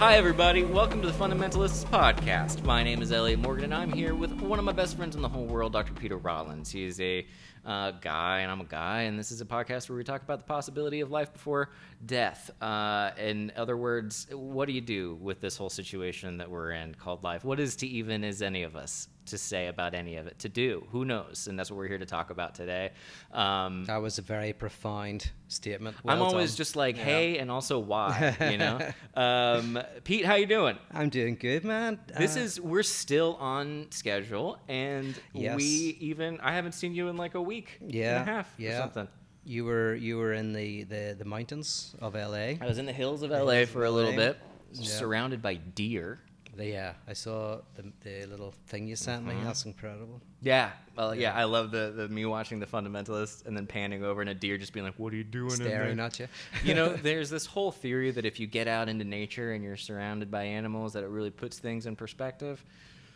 Hi, everybody. Welcome to the Fundamentalists Podcast. My name is Elliott Morgan, and I'm here with one of my best friends in the whole world, Dr. Peter Rollins. He is a uh, guy, and I'm a guy, and this is a podcast where we talk about the possibility of life before death. Uh, in other words, what do you do with this whole situation that we're in called life? What is to even is any of us to say about any of it? To do? Who knows? And that's what we're here to talk about today. Um, That was a very profound statement. I'm always done. just like, Yeah. hey, and also why, you know? um, Pete, how you doing? I'm doing good, man. This Uh, is we're still on schedule, and Yes. we even I haven't seen you in like a week yeah, and a half yeah. or something. You were you were in the, the, the mountains of LA. I was in the hills of LA hills for a little LA. bit, Yeah. surrounded by deer. Yeah, I saw the, the little thing you sent Mm-hmm. me. That's incredible. Yeah, well, yeah, I love the, the me watching the fundamentalist and then panning over and a deer just being like, "What are you doing?" Staring there?" at you. you know, there's this whole theory that if you get out into nature and you're surrounded by animals, that it really puts things in perspective.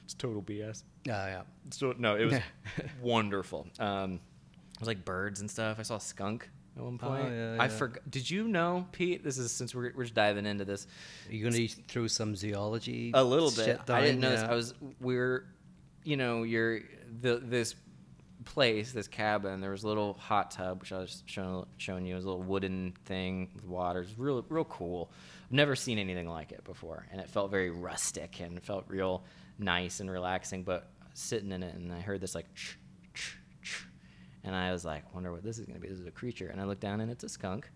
It's total BS. Ah, yeah. So no, it was wonderful. Um, it was like birds and stuff. I saw a skunk at one oh, point. yeah, I yeah. forgot. Did you know, Pete? This is since we're, we're just diving into this Are you going to throw some zoology? a little bit. I didn't know this. Yeah. I was we're, you know, you're the this place, this cabin. There was a little hot tub, which I was showing showing you. It was a little wooden thing with water. It was real real cool. I've never seen anything like it before, and it felt very rustic and felt real nice and relaxing. But sitting in it, and I heard this like. Shh, and I was like, wonder what this is going to be. This is a creature. And I looked down, and it's a skunk.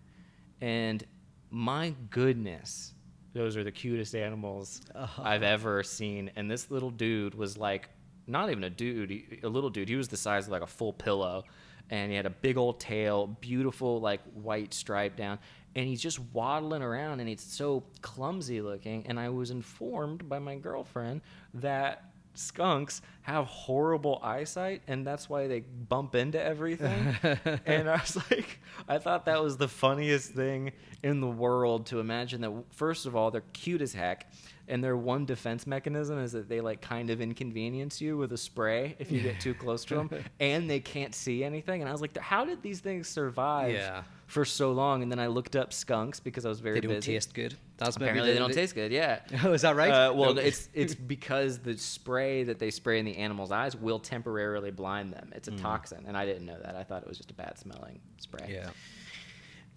And my goodness, those are the cutest animals uh-huh. I've ever seen. And this little dude was like, not even a dude, he- a little dude. He was the size of like a full pillow. And he had a big old tail, beautiful like white stripe down. And he's just waddling around and he's so clumsy looking. And I was informed by my girlfriend that skunks have horrible eyesight and that's why they bump into everything and i was like i thought that was the funniest thing in the world to imagine that first of all they're cute as heck and their one defense mechanism is that they like kind of inconvenience you with a spray if you get too close to them and they can't see anything and i was like how did these things survive Yeah. For so long and then i looked up skunks because i was very They don't busy taste good. That's Apparently, the- they don't taste good. Yeah. Oh, is that right? Uh, well, No. it's it's because the spray that they spray in the animal's eyes will temporarily blind them. It's a toxin, and I didn't know that. I thought it was just a bad smelling spray. Mm. Yeah.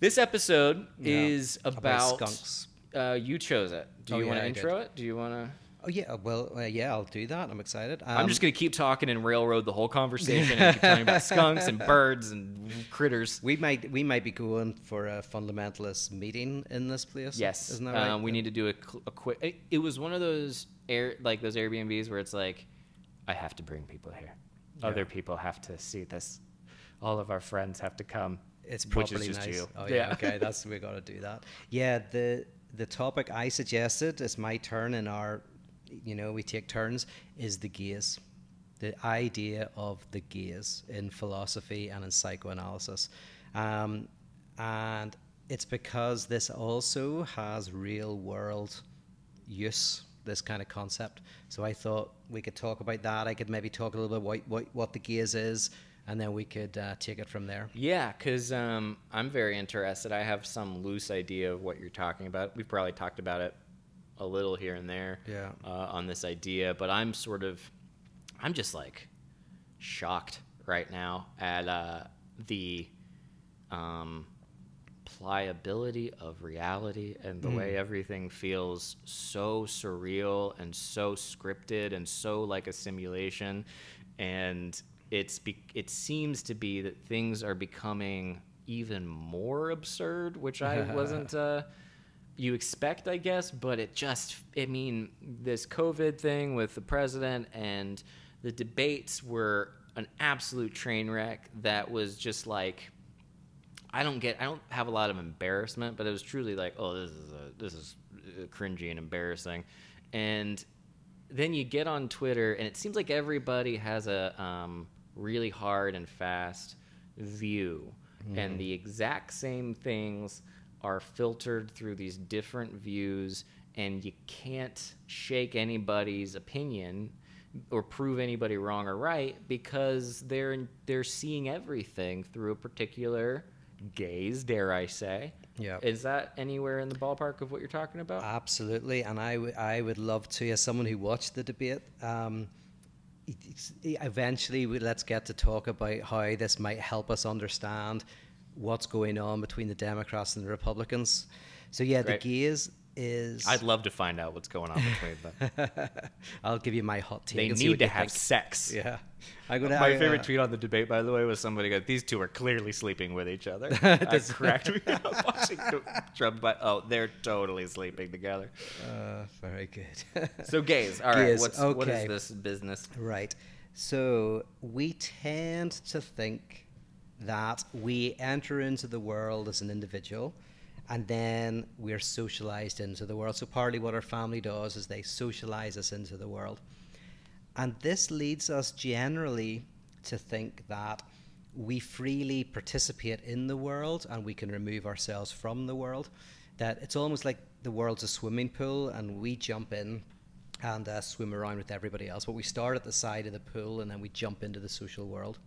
This episode Yeah. is About about, skunks. Uh, you chose it. Do Oh, you yeah, want to intro it? Do you want to? Oh yeah. Well, uh, yeah. I'll do that. I'm excited. I'm Um, just gonna keep talking and railroad the whole conversation and keep talking about skunks and birds and critters. We might we might be going for a fundamentalist meeting in this place. Yes, isn't that right? um, we need to do a, a quick. It, it was one of those air like those Airbnbs where it's like, I have to bring people here. Other people have to see this. All of our friends have to come. It's which properly is just nice. you. Oh yeah, okay, that's we got to do that. Yeah, the the topic I suggested is my turn in our, you know, we take turns. Is the gaze, the idea of the gaze in philosophy and in psychoanalysis, um, and it's because this also has real world use this kind of concept. So I thought we could talk about that. I could maybe talk a little bit what what, what the gaze is, and then we could uh, take it from there. Yeah, because um, I'm very interested. I have some loose idea of what you're talking about. We've probably talked about it a little here and there Yeah. uh, on this idea, but I'm sort of, I'm just like shocked right now at uh, the um, pliability of reality and the way everything feels so surreal and so scripted and so like a simulation and it's be- it seems to be that things are becoming even more absurd which I wasn't uh, you expect, I guess, but it just, I mean, this COVID thing with the president and the debates were an absolute train wreck that was just like, I don't get, I don't have a lot of embarrassment, but it was truly like, oh, this is a, this is cringy and embarrassing. And then you get on Twitter, and it seems like everybody has a um, really hard and fast view, and the exact same things are filtered through these different views, and you can't shake anybody's opinion or prove anybody wrong or right because they're they're seeing everything through a particular gaze, dare I say. Yeah. Is that anywhere in the ballpark of what you're talking about? Absolutely, and I, w- I would love to, as someone who watched the debate, um, eventually we, let's get to talk about how this might help us understand what's going on between the Democrats and the Republicans. So yeah, Great. the gaze is. I'd love to find out what's going on between them. I'll give you my hot take. they need to have think. sex. Yeah, I gonna, My I, favorite uh, tweet on the debate, by the way, was somebody go, "These two are clearly sleeping with each other." I cracked me up watching Trump, but oh, they're totally sleeping together. Uh, very good. So gaze, all right. Gaze, What's okay. is this business? Right. So we tend to think that we enter into the world as an individual and then we're socialized into the world. So partly what our family does is they socialize us into the world. And this leads us generally to think that we freely participate in the world and we can remove ourselves from the world. That it's almost like the world's a swimming pool and we jump in and uh, swim around with everybody else. But we start at the side of the pool and then we jump into the social world.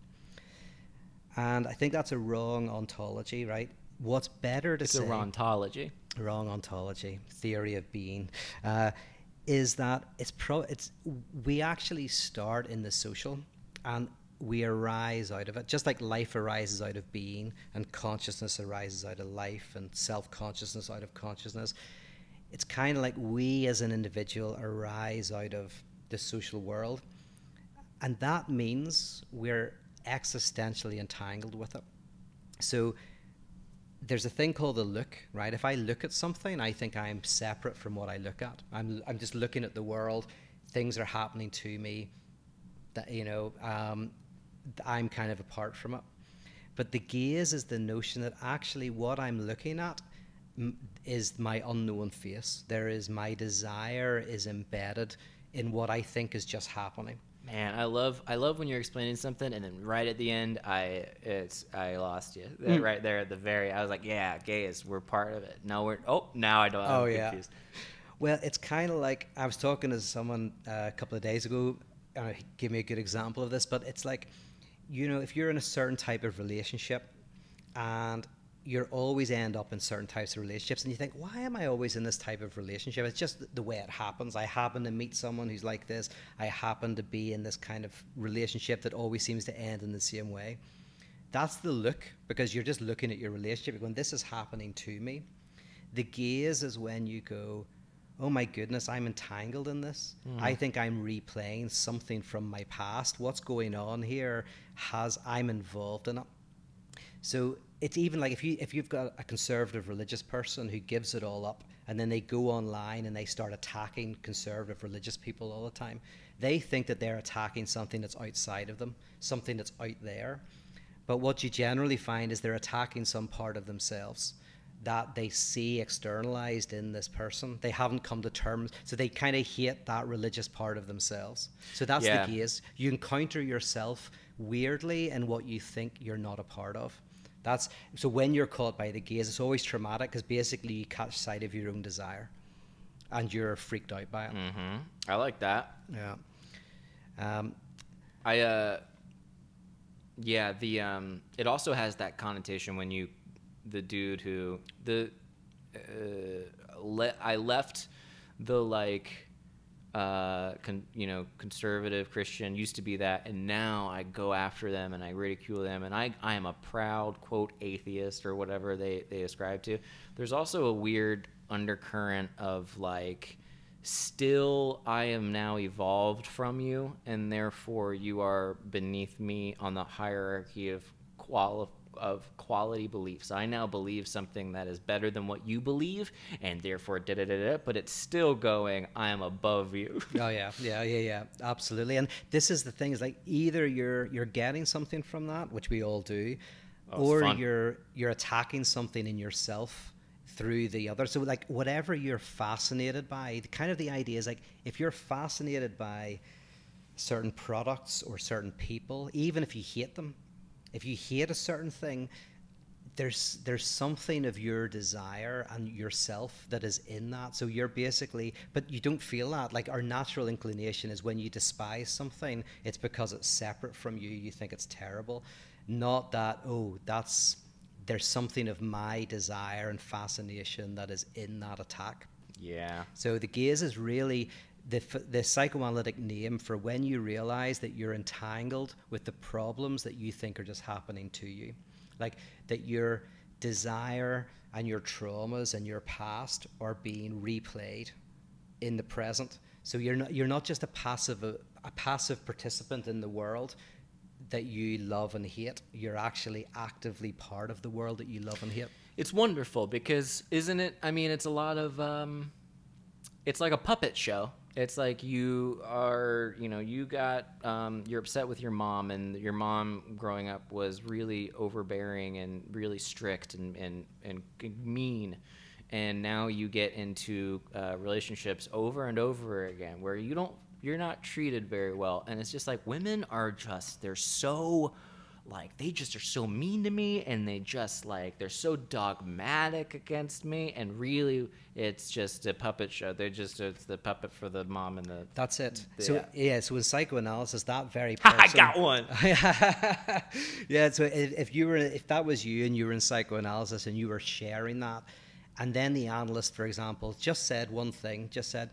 And I think that's a wrong ontology, right? What's better to It's say? a ontology. wrong ontology, theory of being, uh, is that it's pro. It's we actually start in the social, and we arise out of it, just like life arises out of being, and consciousness arises out of life, and self consciousness out of consciousness. It's kind of like we as an individual arise out of the social world, and that means we're existentially entangled with it. So there's a thing called the look, right? If I look at something, I think I'm separate from what I look at. I'm, I'm just looking at the world. Things are happening to me. That you know, um, I'm kind of apart from it. But the gaze is the notion that actually what I'm looking at is my unknown face. There is my desire is embedded in what I think is just happening. Man, I love I love when you're explaining something and then right at the end I it's I lost you. Mm. Right there at the very I was like, yeah, gaze, we're part of it. No, we're oh now I don't I'm Oh, yeah. confused. Well, it's kind of like I was talking to someone uh, a couple of days ago. Uh, he gave me a good example of this, but it's like, you know, if you're in a certain type of relationship, and you always end up in certain types of relationships, and you think, why am I always in this type of relationship? It's just the way it happens. I happen to meet someone who's like this. I happen to be in this kind of relationship that always seems to end in the same way. That's the look because you're just looking at your relationship. Going, this is happening to me. The gaze is when you go, oh my goodness, I'm entangled in this. Mm-hmm. I think I'm replaying something from my past. What's going on here has I'm involved in it. So it's even like if you if you've got a conservative religious person who gives it all up and then they go online and they start attacking conservative religious people all the time, they think that they're attacking something that's outside of them, something that's out there. But what you generally find is they're attacking some part of themselves that they see externalized in this person. They haven't come to terms, so they kind of hate that religious part of themselves. So that's Yeah. the gaze. You encounter yourself weirdly in what you think you're not a part of. That's so when you're caught by the gaze, it's always traumatic because basically you catch sight of your own desire, and you're freaked out by it. Mm-hmm. I like that. Yeah. Um, I uh yeah, the um it also has that connotation when you the dude who the uh le- I left the like uh con- you know conservative Christian used to be that and now I go after them and I ridicule them and I I am a proud quote atheist or whatever they they ascribe to. There's also a weird undercurrent of like still I am now evolved from you, and therefore you are beneath me on the hierarchy of quali- of quality beliefs. I now believe something that is better than what you believe, and therefore da da da da. But it's still going. I am above you. oh yeah, yeah, yeah, yeah, absolutely. And this is the thing: is like either you're you're getting something from that, which we all do, Oh, or fun. you're you're attacking something in yourself through the other. So like whatever you're fascinated by, the kind of the idea is like if you're fascinated by certain products or certain people, even if you hate them, if you hate a certain thing, there's there's something of your desire and yourself that is in that. So you're basically, but you don't feel that. Like our natural inclination is when you despise something, it's because it's separate from you. You think it's terrible, not that oh that's there's something of my desire and fascination that is in that attack. Yeah. So the gaze is really the, the psychoanalytic name for when you realize that you're entangled with the problems that you think are just happening to you. Like that your desire and your traumas and your past are being replayed in the present. So you're not you're not just a passive a, a passive participant in the world that you love and hate. You're actually actively part of the world that you love and hate. It's wonderful because isn't it? I mean, it's a lot of. Um, it's like a puppet show. It's like you are, you know, you got, um, you're upset with your mom, and your mom growing up was really overbearing and really strict and, and, and mean. And now you get into uh, relationships over and over again where you don't, you're not treated very well. And it's just like women are just, they're so like they just are so mean to me and they just like they're so dogmatic against me and really it's just a puppet show. They're just it's the puppet for the mom and the that's it. The, so yeah so in psychoanalysis that very person, i got one. Yeah so if, if you were if that was you and you were in psychoanalysis and you were sharing that and then the analyst for example just said one thing just said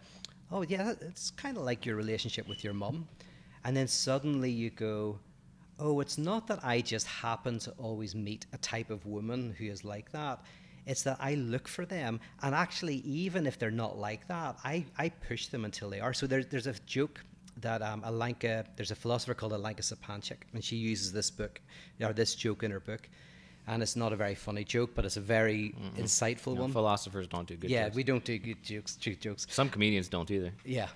oh yeah it's kind of like your relationship with your mom and then suddenly you go oh, it's not that I just happen to always meet a type of woman who is like that. It's that I look for them, and actually, even if they're not like that, I, I push them until they are. So there, there's a joke that um, Alenka, there's a philosopher called Alenka Zupančič, and she uses this book, or this joke in her book. And it's not a very funny joke, but it's a very mm-hmm. insightful no, one. Philosophers don't do good yeah, jokes. we don't do good jokes, jokes. Some comedians don't either. Yeah.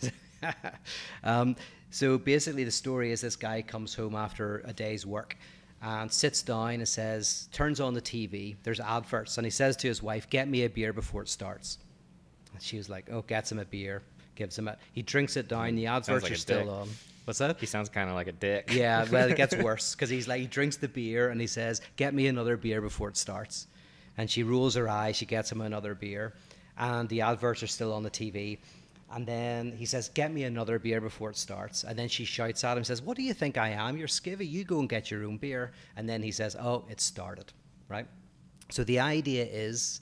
um, so basically, the story is this guy comes home after a day's work and sits down and says, turns on the TV, there's adverts, and he says to his wife, Get me a beer before it starts. And she was like, Oh, gets him a beer, gives him it. He drinks it down, the adverts like are still dick. on. What's that? He sounds kind of like a dick. Yeah, well, it gets worse because he's like, he drinks the beer and he says, Get me another beer before it starts. And she rolls her eyes, she gets him another beer, and the adverts are still on the TV. And then he says, Get me another beer before it starts. And then she shouts at him, says, What do you think I am? You're skivvy. You go and get your own beer. And then he says, Oh, it started. Right? So the idea is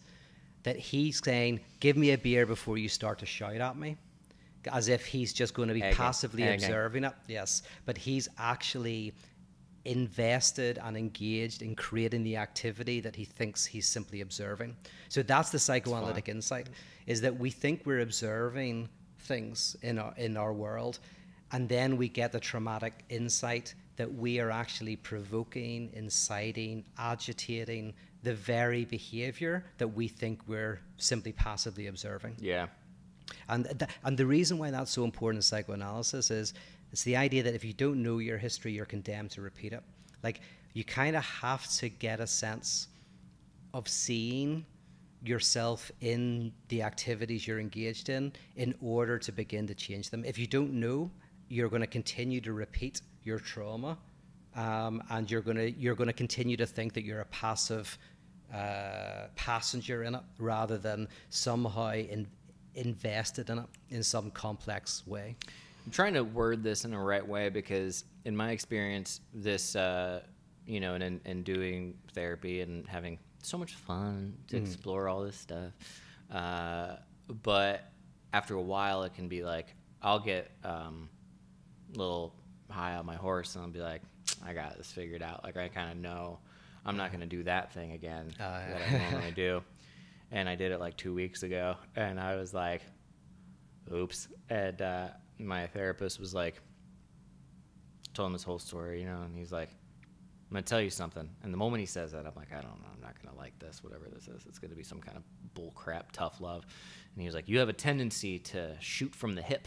that he's saying, Give me a beer before you start to shout at me. As if he's just going to be passively observing it. Yes. But he's actually invested and engaged in creating the activity that he thinks he's simply observing. So that's the psychoanalytic insight is that we think we're observing things in our in our world and then we get the traumatic insight that we are actually provoking, inciting, agitating the very behavior that we think we're simply passively observing. Yeah. And th- and the reason why that's so important in psychoanalysis is it's the idea that if you don't know your history, you're condemned to repeat it. Like you kind of have to get a sense of seeing yourself in the activities you're engaged in in order to begin to change them. If you don't know, you're going to continue to repeat your trauma, um, and you're going to you're going to continue to think that you're a passive uh, passenger in it rather than somehow in, invested in it in some complex way. I'm trying to word this in the right way because, in my experience, this, uh, you know, and in doing therapy and having so much fun to mm. explore all this stuff, uh, but after a while, it can be like I'll get um, a little high on my horse and I'll be like, I got this figured out. Like I kind of know I'm not going to do that thing again uh, that I normally do. And I did it like two weeks ago, and I was like, "Oops!" And uh, my therapist was like, told him his whole story, you know, and he's like, I'm gonna tell you something. And the moment he says that, I'm like, I don't know, I'm not gonna like this, whatever this is. It's gonna be some kind of bullcrap, tough love. And he was like, You have a tendency to shoot from the hip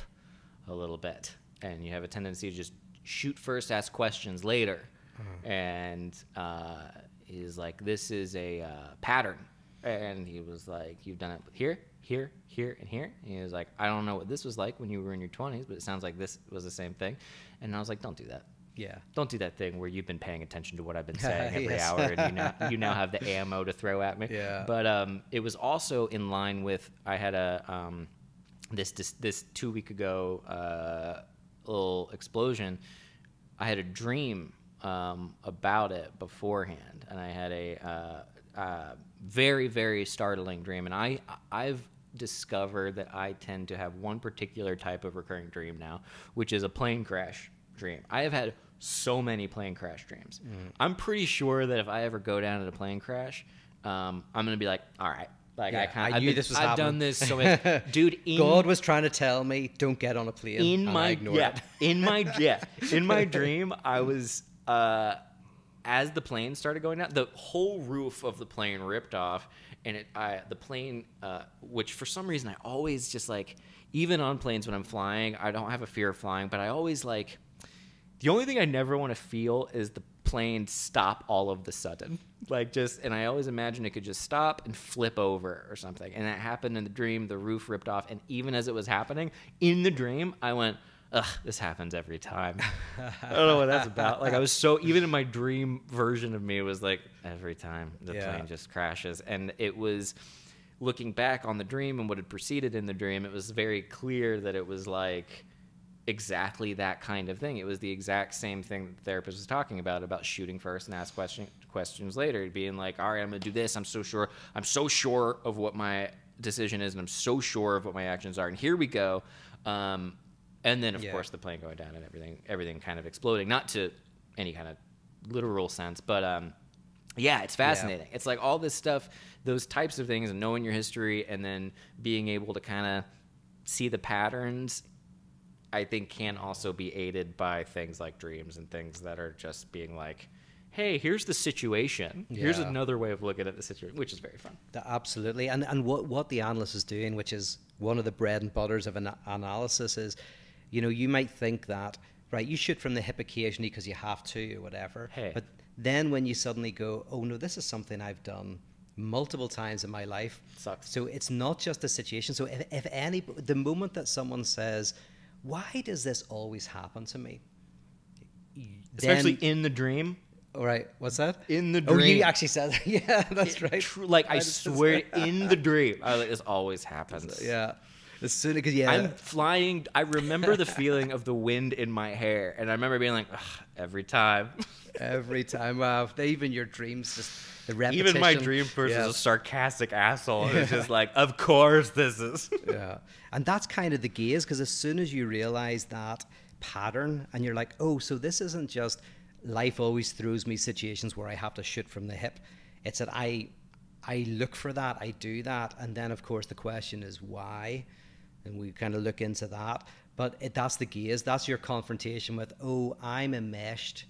a little bit, and you have a tendency to just shoot first, ask questions later. Uh-huh. And uh, he's like, This is a uh, pattern. And he was like, You've done it here, here, here, and here. And he was like, I don't know what this was like when you were in your 20s, but it sounds like this was the same thing. And I was like, don't do that. Yeah. Don't do that thing where you've been paying attention to what I've been saying every yes. hour and you now, you now have the ammo to throw at me. Yeah. But um, it was also in line with, I had a, um, this, this, this two week ago uh, little explosion. I had a dream um, about it beforehand, and I had a uh, uh, very very startling dream, and I I've discovered that I tend to have one particular type of recurring dream now, which is a plane crash dream. I have had so many plane crash dreams. Mm. I'm pretty sure that if I ever go down in a plane crash, um, I'm gonna be like, all right. Like I Yeah, kind I I've knew been- this was I've happening. done this so much, dude. In, God was trying to tell me, don't get on a plane. in and I my yeah, it. in my yeah, in my dream, I was uh, as the plane started going down, the whole roof of the plane ripped off, and it I the plane, uh, which for some reason I always just like, even on planes when I'm flying, I don't have a fear of flying, but I always like. The only thing I never want to feel is the plane stop all of the sudden. Like just and I always imagine it could just stop and flip over or something. And that happened in the dream, the roof ripped off, and even as it was happening, in the dream, I went, Ugh, this happens every time. I don't know what that's about. Like I was so even in my dream version of me it was like every time the Yeah. plane just crashes. And it was looking back on the dream and what had preceded in the dream, it was very clear that it was like exactly that kind of thing. It was the exact same thing that the therapist was talking about about shooting first and ask question, questions later, being like, "All right, I'm going to do this. I'm so sure. I'm so sure of what my decision is, and I'm so sure of what my actions are. And here we go." Um, and then, of Yeah. course, the plane going down and everything, everything kind of exploding. Not to any kind of literal sense, but um, yeah, it's fascinating. It's like all this stuff, those types of things, and knowing your history, and then being able to kind of see the patterns. I think can also be aided by things like dreams and things that are just being like, "Hey, here's the situation. Here's another way of looking at the situation," which is very fun. Absolutely, and and what what the analyst is doing, which is one of the bread and butters of an analysis, is, you know, you might think that right, you shoot from the hip occasionally because you have to or whatever, Hey. but then when you suddenly go, oh no, this is something I've done multiple times in my life. Sucks. So it's not just a situation. So if, if any, the moment that someone says, why does this always happen to me? Especially Then- in the dream. all right, what's that? In the dream. Oh, you actually said that. Yeah, that's It right. tru- like I it's- swear, in the dream, I, like, this always happens. Yeah. As soon because yeah, I'm flying. I remember the feeling of the wind in my hair, and I remember being like, "Ugh, every time. every time. Wow, even your dreams, just the repetition. Even my dream person yeah. is a sarcastic asshole. and It's just like, of course this is. yeah, and that's kind of the gaze because as soon as you realize that pattern, and you're like, oh, so this isn't just life always throws me situations where I have to shoot from the hip. It's that I, I look for that, I do that, and then of course the question is why, and we kind of look into that. But it, that's the gaze. That's your confrontation with, oh, I'm enmeshed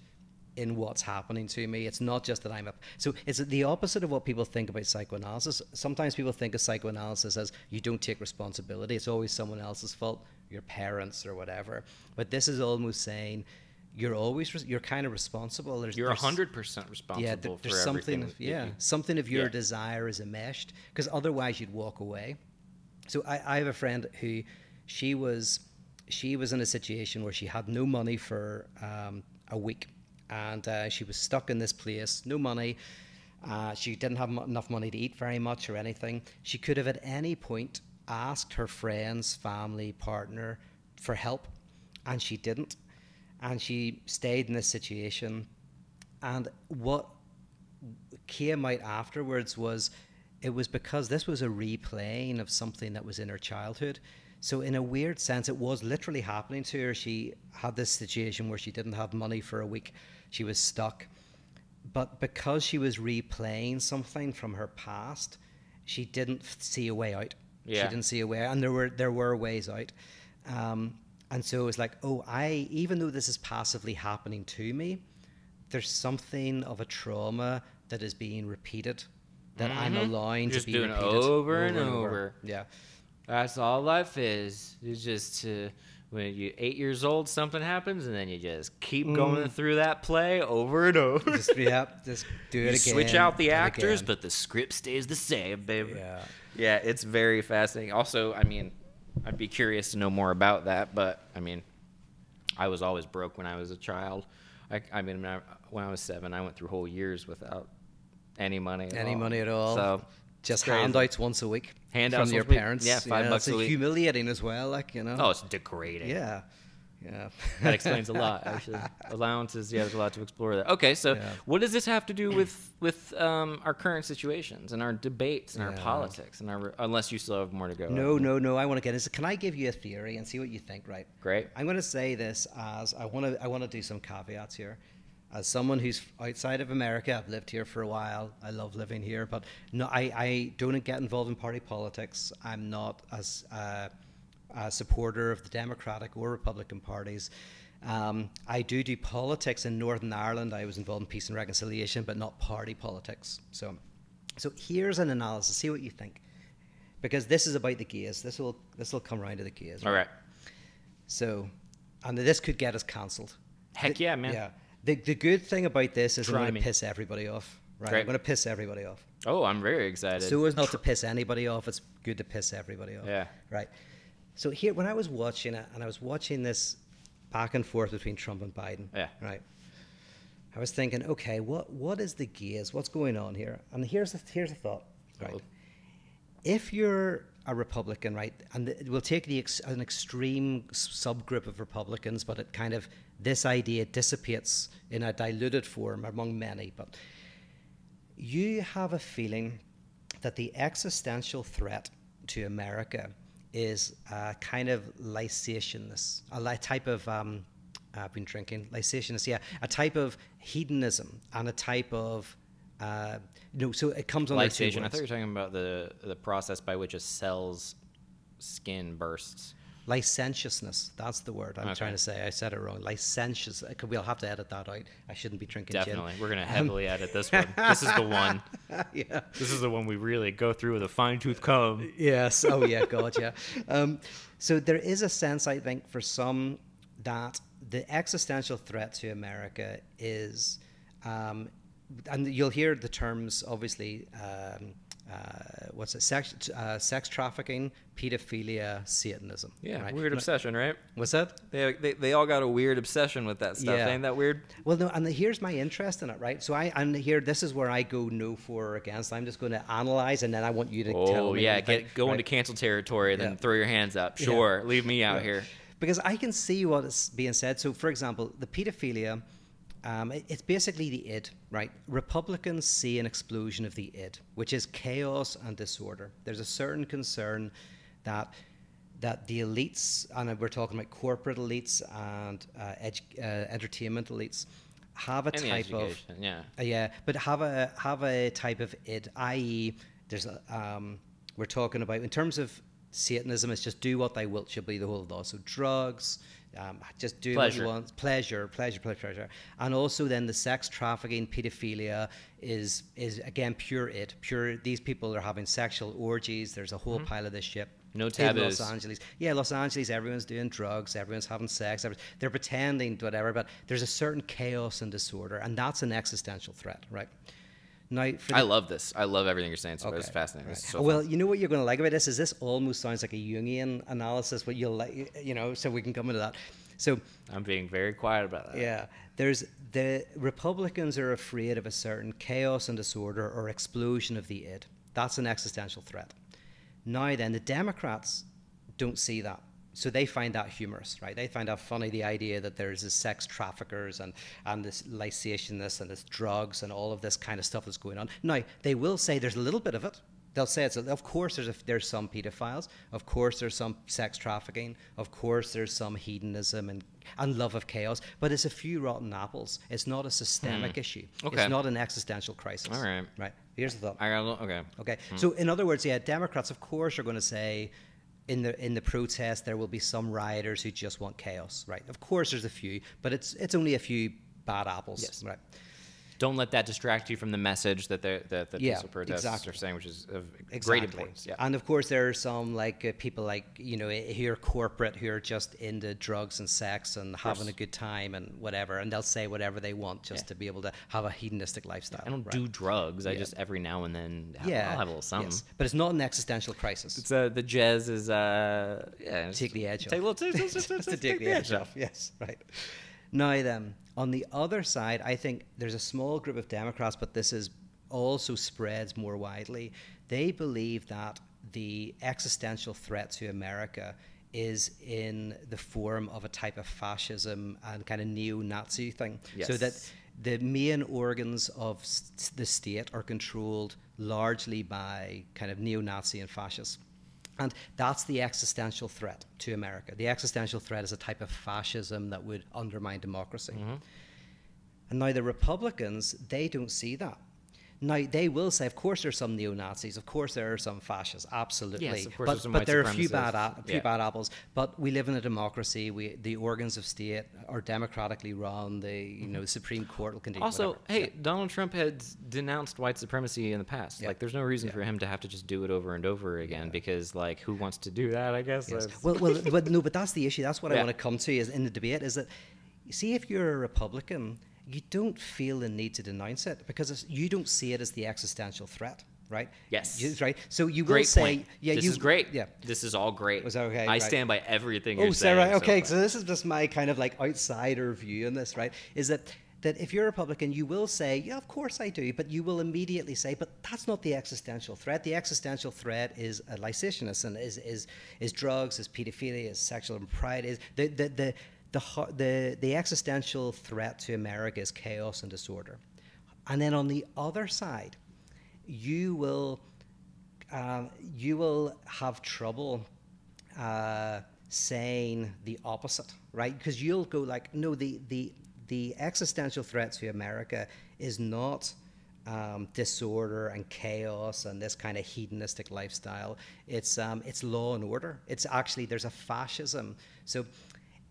in what's happening to me. It's not just that I'm up. So it's the opposite of what people think about psychoanalysis. Sometimes people think of psychoanalysis as you don't take responsibility. It's always someone else's fault, your parents or whatever. But this is almost saying you're always you're kind of responsible. There's, You're hundred percent responsible yeah, there- there's something. everything. Of, yeah, something of your Yeah. desire is enmeshed because otherwise you'd walk away. So I, I have a friend who she was she was in a situation where she had no money for um, a week and uh, she was stuck in this place, no money. Uh, she didn't have enough money to eat very much or anything. She could have at any point asked her friends, family, partner for help, and she didn't. And she stayed in this situation. And what came out afterwards was it was because this was a replaying of something that was in her childhood. So, in a weird sense, it was literally happening to her. She had this situation where she didn't have money for a week, she was stuck. But because she was replaying something from her past, she didn't see a way out. Yeah. She didn't see a way, and there were there were ways out. Um, and so it was like, oh, I even though this is passively happening to me, there's something of a trauma that is being repeated that I'm Mhm. allowing Just to be doing repeated over and over. Yeah, That's all life is. It's just uh, when you're eight years old, something happens, and then you just keep going through that play over and over. Mm. just yeah, just do it you again. switch out the actors, but the script stays the same, baby. Yeah. Yeah, it's very fascinating. Also, I mean, I'd be curious to know more about that, but I mean, I was always broke when I was a child. I, I mean, when I, when I was seven, I went through whole years without any money. At any all. money at all. So just crazy. handouts once a week Handouts from your a week. parents. Yeah, five bucks it's a week. humiliating as well. Like you know. Oh, it's degrading. Yeah. Yeah. that explains a lot, actually. Allowances, yeah, there's a lot to explore there. Okay, so Yeah. what does this have to do with with um, our current situations and our debates and our politics and our unless you still have more to go? No, no, no. I want to get into. Can I give you a theory and see what you think? Right. Great. I'm going to say this as I want to. I want to do some caveats here. As someone who's outside of America, I've lived here for a while. I love living here, but no, I, I don't get involved in party politics. I'm not as uh, a supporter of the Democratic or Republican parties. Um, I do do politics in Northern Ireland. I was involved in peace and reconciliation, but not party politics. So, so here's an analysis. See what you think, because this is about the gaze. This will this will come around to the gaze. All right. So, and this could get us cancelled. Heck yeah, man. Yeah. The, the good thing about this is Try I'm going to piss everybody off. Right. Great. I'm going to piss everybody off. Oh, I'm very excited. So as not to piss anybody off, it's good to piss everybody off. Yeah. Right. So here, when I was watching it, and I was watching this back and forth between Trump and Biden. Yeah. Right. I was thinking, okay, what what is the gaze? What's going on here? And here's the here's the thought. Right. If you're a Republican, right, and the, we'll take the ex, an extreme subgroup of Republicans, but it kind of this idea dissipates in a diluted form among many. But you have a feeling that the existential threat to America is a kind of licentiousness, a type of um, I've been drinking licentiousness, yeah, a type of hedonism and a type of uh, no. So it comes on Lysation. I thought you were talking about the the process by which a cell's skin bursts. Licentiousness. That's the word I'm Okay. trying to say. I said it wrong. Licentious. uh, We'll have to edit that out. I shouldn't be drinking Definitely. gin. We're going to heavily edit this one. This is the one. yeah. This is the one we really go through with a fine tooth comb. Yes. Oh, yeah. God, yeah. Um, so there is a sense, I think, for some that the existential threat to America is, um, and you'll hear the terms, obviously. Um, uh, what's it? Sex, uh, sex trafficking, pedophilia, Satanism. Yeah, right? weird obsession, right? What's that? They, they, they all got a weird obsession with that stuff. Yeah. Ain't that weird? Well, no, and here's my interest in it, right? So I, and here, this is where I go no for or against. I'm just going to analyze, and then I want you to tell me. Oh, yeah. what you think, Get, go right? into cancel territory and then Yeah. throw your hands up. Yeah. Sure. Leave me out Yeah. here. because I can see what is being said. So, for example, the pedophilia, um, it- it's basically the id, right? Republicans see an explosion of the id, which is chaos and disorder. There's a certain concern that that the elites, and we're talking about corporate elites and uh, uh, entertainment elites, have a the type of yeah. uh, yeah, but have a have a type of id, i.e., there's a um, we're talking about in terms of Satanism, it's just do what thou wilt shall be the whole law. So drugs, um, just do what you want, pleasure, pleasure, pleasure, pleasure, and also then the sex trafficking, pedophilia is is again pure it, pure. These people are having sexual orgies. There's a whole pile of this shit. Mm-hmm. No in taboos. Los Angeles. Yeah, Los Angeles, everyone's doing drugs, everyone's having sex, they're pretending whatever, but there's a certain chaos and disorder, and that's an existential threat, right? Now, I love this. I love everything you're saying. So it's fascinating. right. It's so well, fun. you know what you're going to like about this is this almost sounds like a Jungian analysis, but you'll like, you know, so we can come into that. So I'm being very quiet about that. yeah, there's the Republicans are afraid of a certain chaos and disorder or explosion of the id. That's an existential threat. Now then, the Democrats don't see that. So they find that humorous, right? They find that funny, the idea that there's this sex traffickers and, and this licentiousness and this drugs and all of this kind of stuff that's going on. Now, they will say there's a little bit of it. They'll say it's, of course, there's, a, there's some pedophiles. Of course, there's some sex trafficking. Of course, there's some hedonism and, and love of chaos. But it's a few rotten apples. It's not a systemic hmm. issue. Okay. It's not an existential crisis. All right. Right. Here's the thought. I got okay. Okay. Hmm. So in other words, yeah, Democrats, of course, are going to say in the in the protest there will be some rioters who just want chaos, right? Of course, there's a few, but it's it's only a few bad apples, Yes. right? Don't let that distract you from the message that they're, that the Yeah, peaceful protests exactly. are saying, which is of great importance. Yeah. And of course, there are some like uh, people like you know who are corporate who are just into drugs and sex and having a good time and whatever, and they'll say whatever they want just Yeah. to be able to have a hedonistic lifestyle. I don't right? do drugs. I just every now and then have, yeah, I'll have a little something. yes. but it's not an existential crisis. It's uh, the jazz is uh yeah take the edge off. Take a little take the edge off. Yes, right. Now then, on the other side, I think there's a small group of Democrats, but this is also spreads more widely. They believe that the existential threat to America is in the form of a type of fascism and kind of neo-Nazi thing. So that the main organs of the state are controlled largely by kind of neo-Nazi and fascists. And that's the existential threat to America. The existential threat is a type of fascism that would undermine democracy. Mm-hmm. And now the Republicans, they don't see that. Now they will say, of course, there's some neo Nazis, of course there are some fascists, absolutely. Yes, of course but some but there are a few bad, a few Yeah. bad apples. But we live in a democracy. We the organs of state are democratically run. The you know mm-hmm. Supreme Court will continue. Also, whatever. hey, Donald Trump has denounced white supremacy in the past. Yeah. Like, there's no reason Yeah. for him to have to just do it over and over again because, like, who wants to do that? I guess. Yes. Well, well, but no, but that's the issue. That's what I want to come to is in the debate is that see if you're a Republican, you don't feel the need to denounce it because it's, you don't see it as the existential threat, right? Yes. You- right. So you will great say, point. yeah, this you, is great. Yeah. This is all great. Was that okay? I Right. stand by everything Oh, you're Sarah. saying. so Okay, far. so this is just my kind of like outsider view on this, right? Is that that if you're a Republican, you will say, yeah, of course I do, but you will immediately say, but that's not the existential threat. The existential threat is a licentiousness and is is is drugs, is pedophilia, is sexual impropriety. Is the the the the, the the existential threat to America is chaos and disorder, and then on the other side, you will um, you will have trouble uh, saying the opposite, right? Because you'll go like, no, the the the existential threat to America is not um, disorder and chaos and this kind of hedonistic lifestyle. It's um, it's law and order. It's actually there's a fascism. So.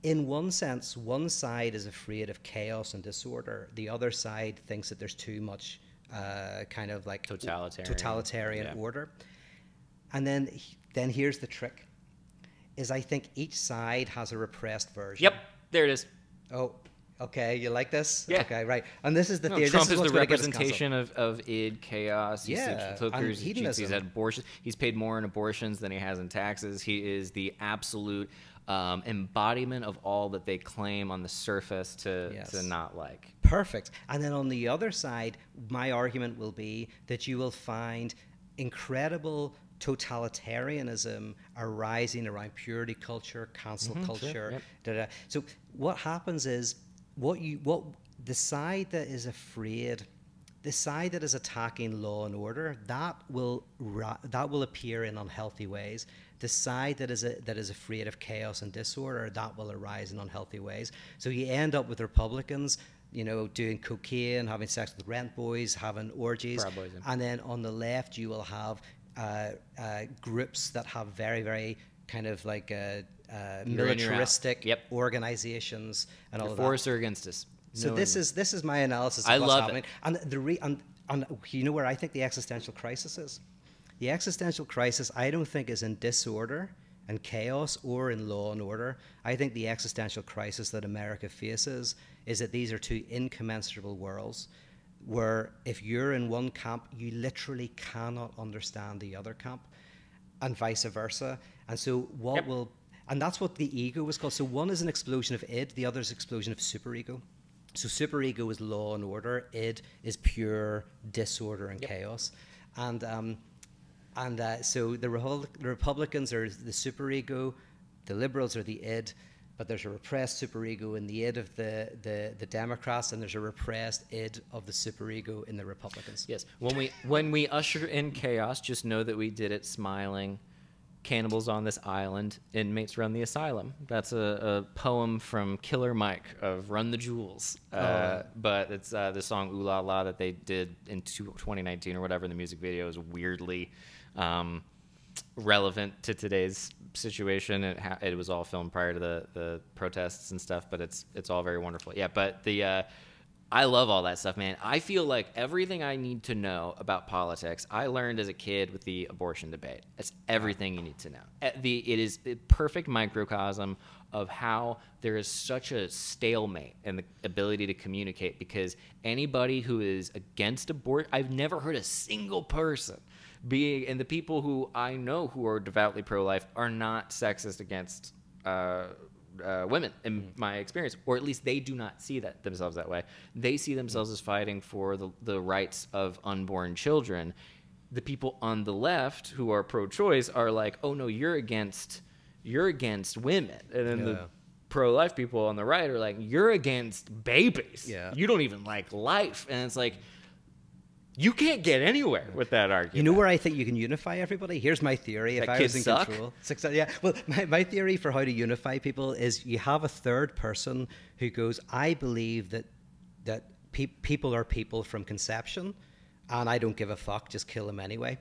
In one sense, one side is afraid of chaos and disorder. The other side thinks that there's too much uh, kind of like Totalitarian. totalitarian Yeah. order. And then, then here's the trick: is I think each side has a repressed version. Yep, there it is. Oh, okay. You like this? Yeah. Okay, right. And this is the No, theory. Trump this is, what's the gonna get us canceled. representation of, of id chaos. Yeah, hookers. He's had abortions. He's paid more in abortions than he has in taxes. He is the absolute um, embodiment of all that they claim on the surface to Yes. to not like. Perfect. And then on the other side, my argument will be that you will find incredible totalitarianism arising around purity culture, cancel culture. yep. da, da. So what happens is what you what the side that is afraid the side that is attacking law and order that will that will appear in unhealthy ways the side that is a, that is afraid of chaos and disorder that will arise in unhealthy ways so you end up with republicans you know doing cocaine having sex with rent boys having orgies Boys, yeah. and then on the left you will have uh, uh, groups that have very very kind of like uh, uh, You're in, you're out. militaristic Yep. organizations and all You're of that for or against us. so No this is this is my analysis of I love it. And the re- and, and you know where I think the existential crisis is? The existential crisis I don't think is in disorder and chaos or in law and order. I think the existential crisis that America faces is that these are two incommensurable worlds where if you're in one camp, you literally cannot understand the other camp and vice versa. And so what Yep. will and that's what the ego was called. So one is an explosion of id, the other is explosion of superego. So superego is law and order, id is pure disorder and chaos. And um, and uh, so the, the Republicans are the superego, the liberals are the id, but there's a repressed superego in the id of the, the, the Democrats, and there's a repressed id of the superego in the Republicans. Yes. When we when we usher in chaos, just know that we did it smiling. Cannibals on this island, inmates run the asylum. That's a, a poem from Killer Mike of Run the Jewels. Uh, but it's uh, the song Ooh La La that they did in two- 2019 or whatever. The music video is weirdly um, relevant to today's situation. It, it was all filmed prior to the, the protests and stuff, but it's it's all very wonderful. Yeah, but the uh, I love all that stuff, man. I feel like everything I need to know about politics, I learned as a kid with the abortion debate. That's everything you need to know. Uh, The it is a perfect microcosm of how there is such a stalemate in the ability to communicate because anybody who is against abortion, I've never heard a single person being, and the people who I know who are devoutly pro-life are not sexist against uh, uh, women in my experience, or at least they do not see that themselves that way. They see themselves as fighting for the, the rights of unborn children. The people on the left who are pro-choice are like, oh no, you're against you're against women, and then Yeah. the pro-life people on the right are like, you're against babies. Yeah. you don't even like life, and it's like. You can't get anywhere with that argument. You know where I think you can unify everybody? Here's my theory. If That I was in suck? control, Success, yeah. Well, my, my theory for how to unify people is you have a third person who goes, "I believe that that pe- people are people from conception, and I don't give a fuck. Just kill them anyway."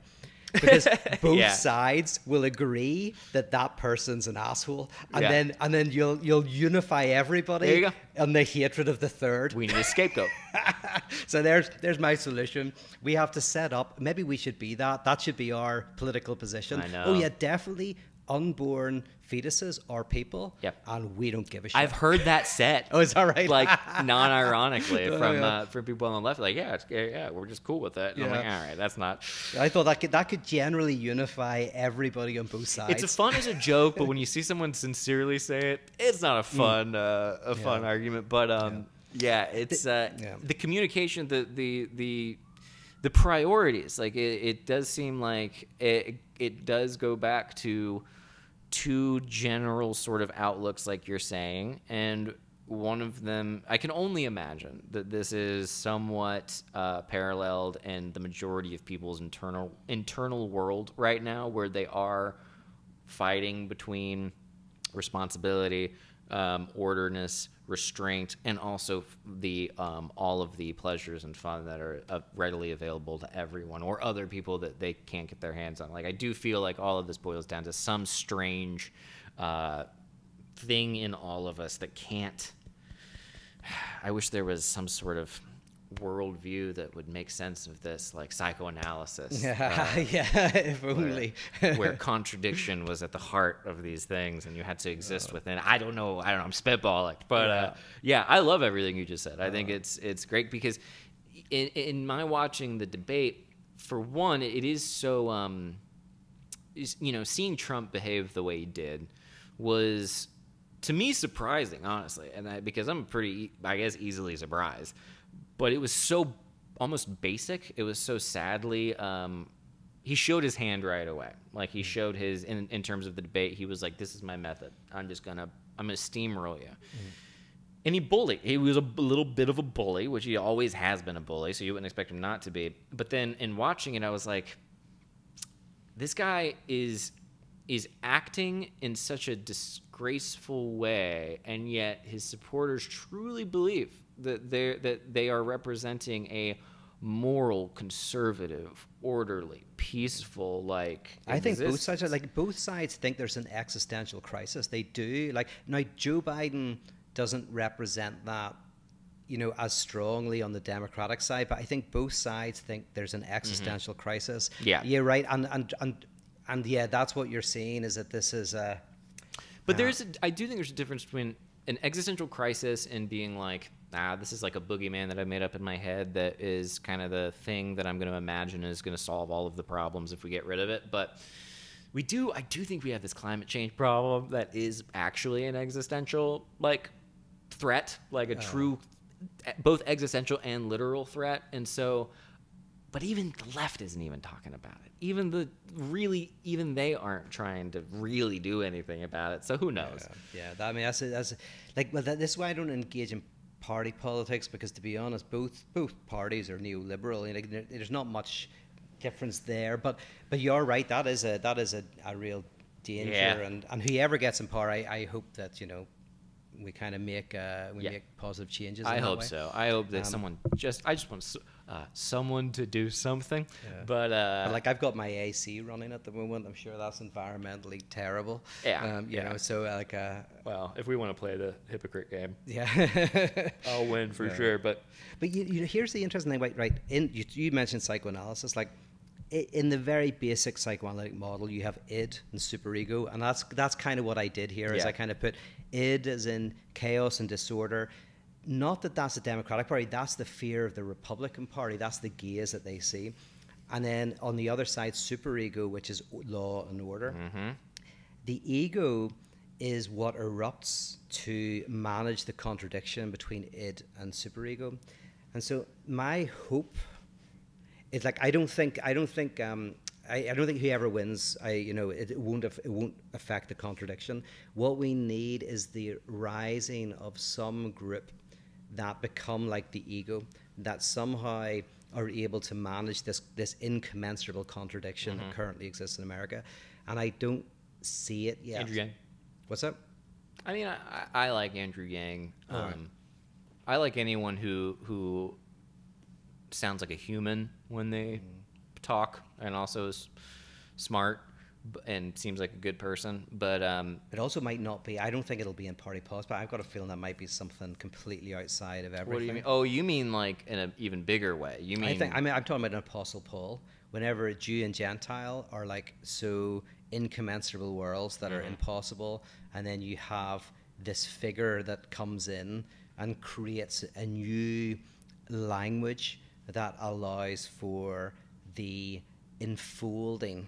Because both Yeah. sides will agree that that person's an asshole, and Yeah. then and then you'll you'll unify everybody you on the hatred of the third. we need a scapegoat. so there's there's my solution. We have to set up. Maybe we should be that. That should be our political position. I know. Oh yeah, definitely. Unborn fetuses are people. Yep. And we don't give a shit. I've heard that said. Oh, is that right? Like non-ironically Oh, from yeah. uh, from people on the left, like yeah, it's, yeah, yeah, we're just cool with it. And I'm like, all right, that's not. I thought that could that could generally unify everybody on both sides. It's a fun as a joke, but when you see someone sincerely say it, it's not a fun uh, a fun Mm. Argument. But um, yeah, it's uh, yeah. the communication, the the the the priorities. Like it, it does seem like it it does go back to two general sort of outlooks, like you're saying, and one of them I can only imagine that this is somewhat uh, paralleled in the majority of people's internal internal world right now, where they are fighting between responsibility, um, orderness, restraint, and also the um, all of the pleasures and fun that are uh, readily available to everyone or other people that they can't get their hands on. Like I do feel like all of this boils down to some strange uh, thing in all of us that can't. I wish there was some sort of worldview that would make sense of this, like psychoanalysis. uh, yeah, yeah. If only. where contradiction was at the heart of these things and you had to exist within i don't know i don't know i'm spitballing but uh, yeah i love everything you just said i think it's it's great because in, in my watching the debate for one it is so um you know seeing trump behave the way he did was to me surprising honestly and I, because i'm pretty i guess easily surprised but it was so almost basic it was so sadly um he showed his hand right away. Like he showed his in, in terms of the debate, he was like, "This is my method. I'm just gonna I'm gonna steamroll you." And he bullied. He was a little bit of a bully, which he always has been a bully. So you wouldn't expect him not to be. But then in watching it, I was like, "This guy is is acting in such a disgraceful way, and yet his supporters truly believe that they that they are representing a." moral, conservative, orderly, peaceful, like. I think both sides are like both sides think there's an existential crisis. They do. Like now, Joe Biden doesn't represent that, you know, as strongly on the Democratic side, but I think both sides think there's an existential crisis. Mm-hmm. Yeah. Yeah. Right. And and and and yeah, that's what you're seeing is that this is a. But there's, a, I do think there's a difference between an existential crisis and being like, ah, this is like a boogeyman that I made up in my head that is kind of the thing that I'm going to imagine is going to solve all of the problems if we get rid of it. But we do, I do think we have this climate change problem that is actually an existential like threat, like a true, both existential and literal threat. And so, but even the left isn't even talking about it. Even the really, even they aren't trying to really do anything about it. So who knows? Yeah, that, I mean that's that's like well that, this is why I don't engage in party politics because to be honest, both both parties are neoliberal. and, there, there's not much difference there, but but you're right. That is a that is a, a real danger, Yeah. and and whoever gets in power, I, I hope that you know we kind of make uh, we Yeah. make positive changes. I hope so. I hope that Um, someone just. I just want uh, someone to do something. Yeah. But, uh, But like I've got my AC running at the moment. I'm sure that's environmentally terrible. Yeah, Um, you yeah. know, so uh, like uh, well, if we want to play the hypocrite game, yeah. I'll win for Yeah. sure. But But you, you know, here's the interesting thing, right? Right, in you, you mentioned psychoanalysis, like in the very basic psychoanalytic model, you have id and superego, and that's that's kind of what I did here. Is Yeah. I kind of put id as in chaos and disorder. Not that that's the Democratic Party. That's the fear of the Republican Party. That's the gaze that they see. And then on the other side, superego, which is law and order. The ego is what erupts to manage the contradiction between id and superego. And so my hope is like I don't think I don't think um, I, I don't think whoever wins, I you know, it, it won't af- it won't affect the contradiction. What we need is the rising of some group that become like the ego that somehow are able to manage this this incommensurable contradiction that currently exists in America, and I don't see it yet. Andrew Yang. What's up? I mean, I, I I like Andrew Yang. All right. Um, I like anyone who who sounds like a human when they talk, and also is smart b- and seems like a good person. But um, It also might not be. I don't think it'll be in party politics, but I've got a feeling that might be something completely outside of everything. what do you mean? Oh, you mean like in an even bigger way? You mean? I think I mean I'm talking about an apostle Paul. Whenever a Jew and Gentile are like so incommensurable worlds that are Mm-hmm. impossible, and then you have this figure that comes in and creates a new language that allows for the enfolding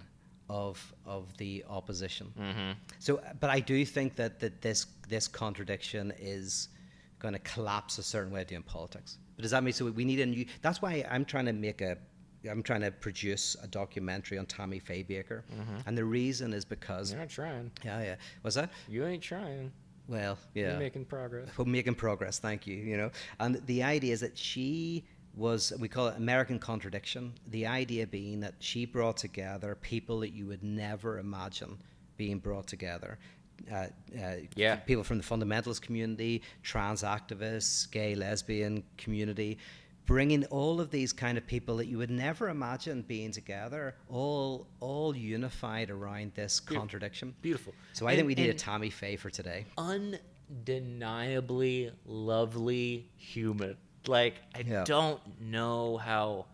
of of the opposition. Mm-hmm. So, but I do think that, that this this contradiction is going to collapse a certain way of doing politics. But does that mean so we need a new? That's why I'm trying to make a. I'm trying to produce a documentary on Tammy Faye Bakker, and the reason is because You're not trying. yeah, yeah, was that? You ain't trying. Well, yeah, You're making progress. we're making progress. Thank you. You know, and the idea is that she was we call it American contradiction. The idea being that she brought together people that you would never imagine being brought together. Uh, uh, Yeah. people from the fundamentalist community, trans activists, gay, lesbian community, bringing all of these kind of people that you would never imagine being together, all all unified around this contradiction. Beautiful. So I think we need a Tommy Tammy Faye for today. undeniably lovely human. Like I Yeah. don't know how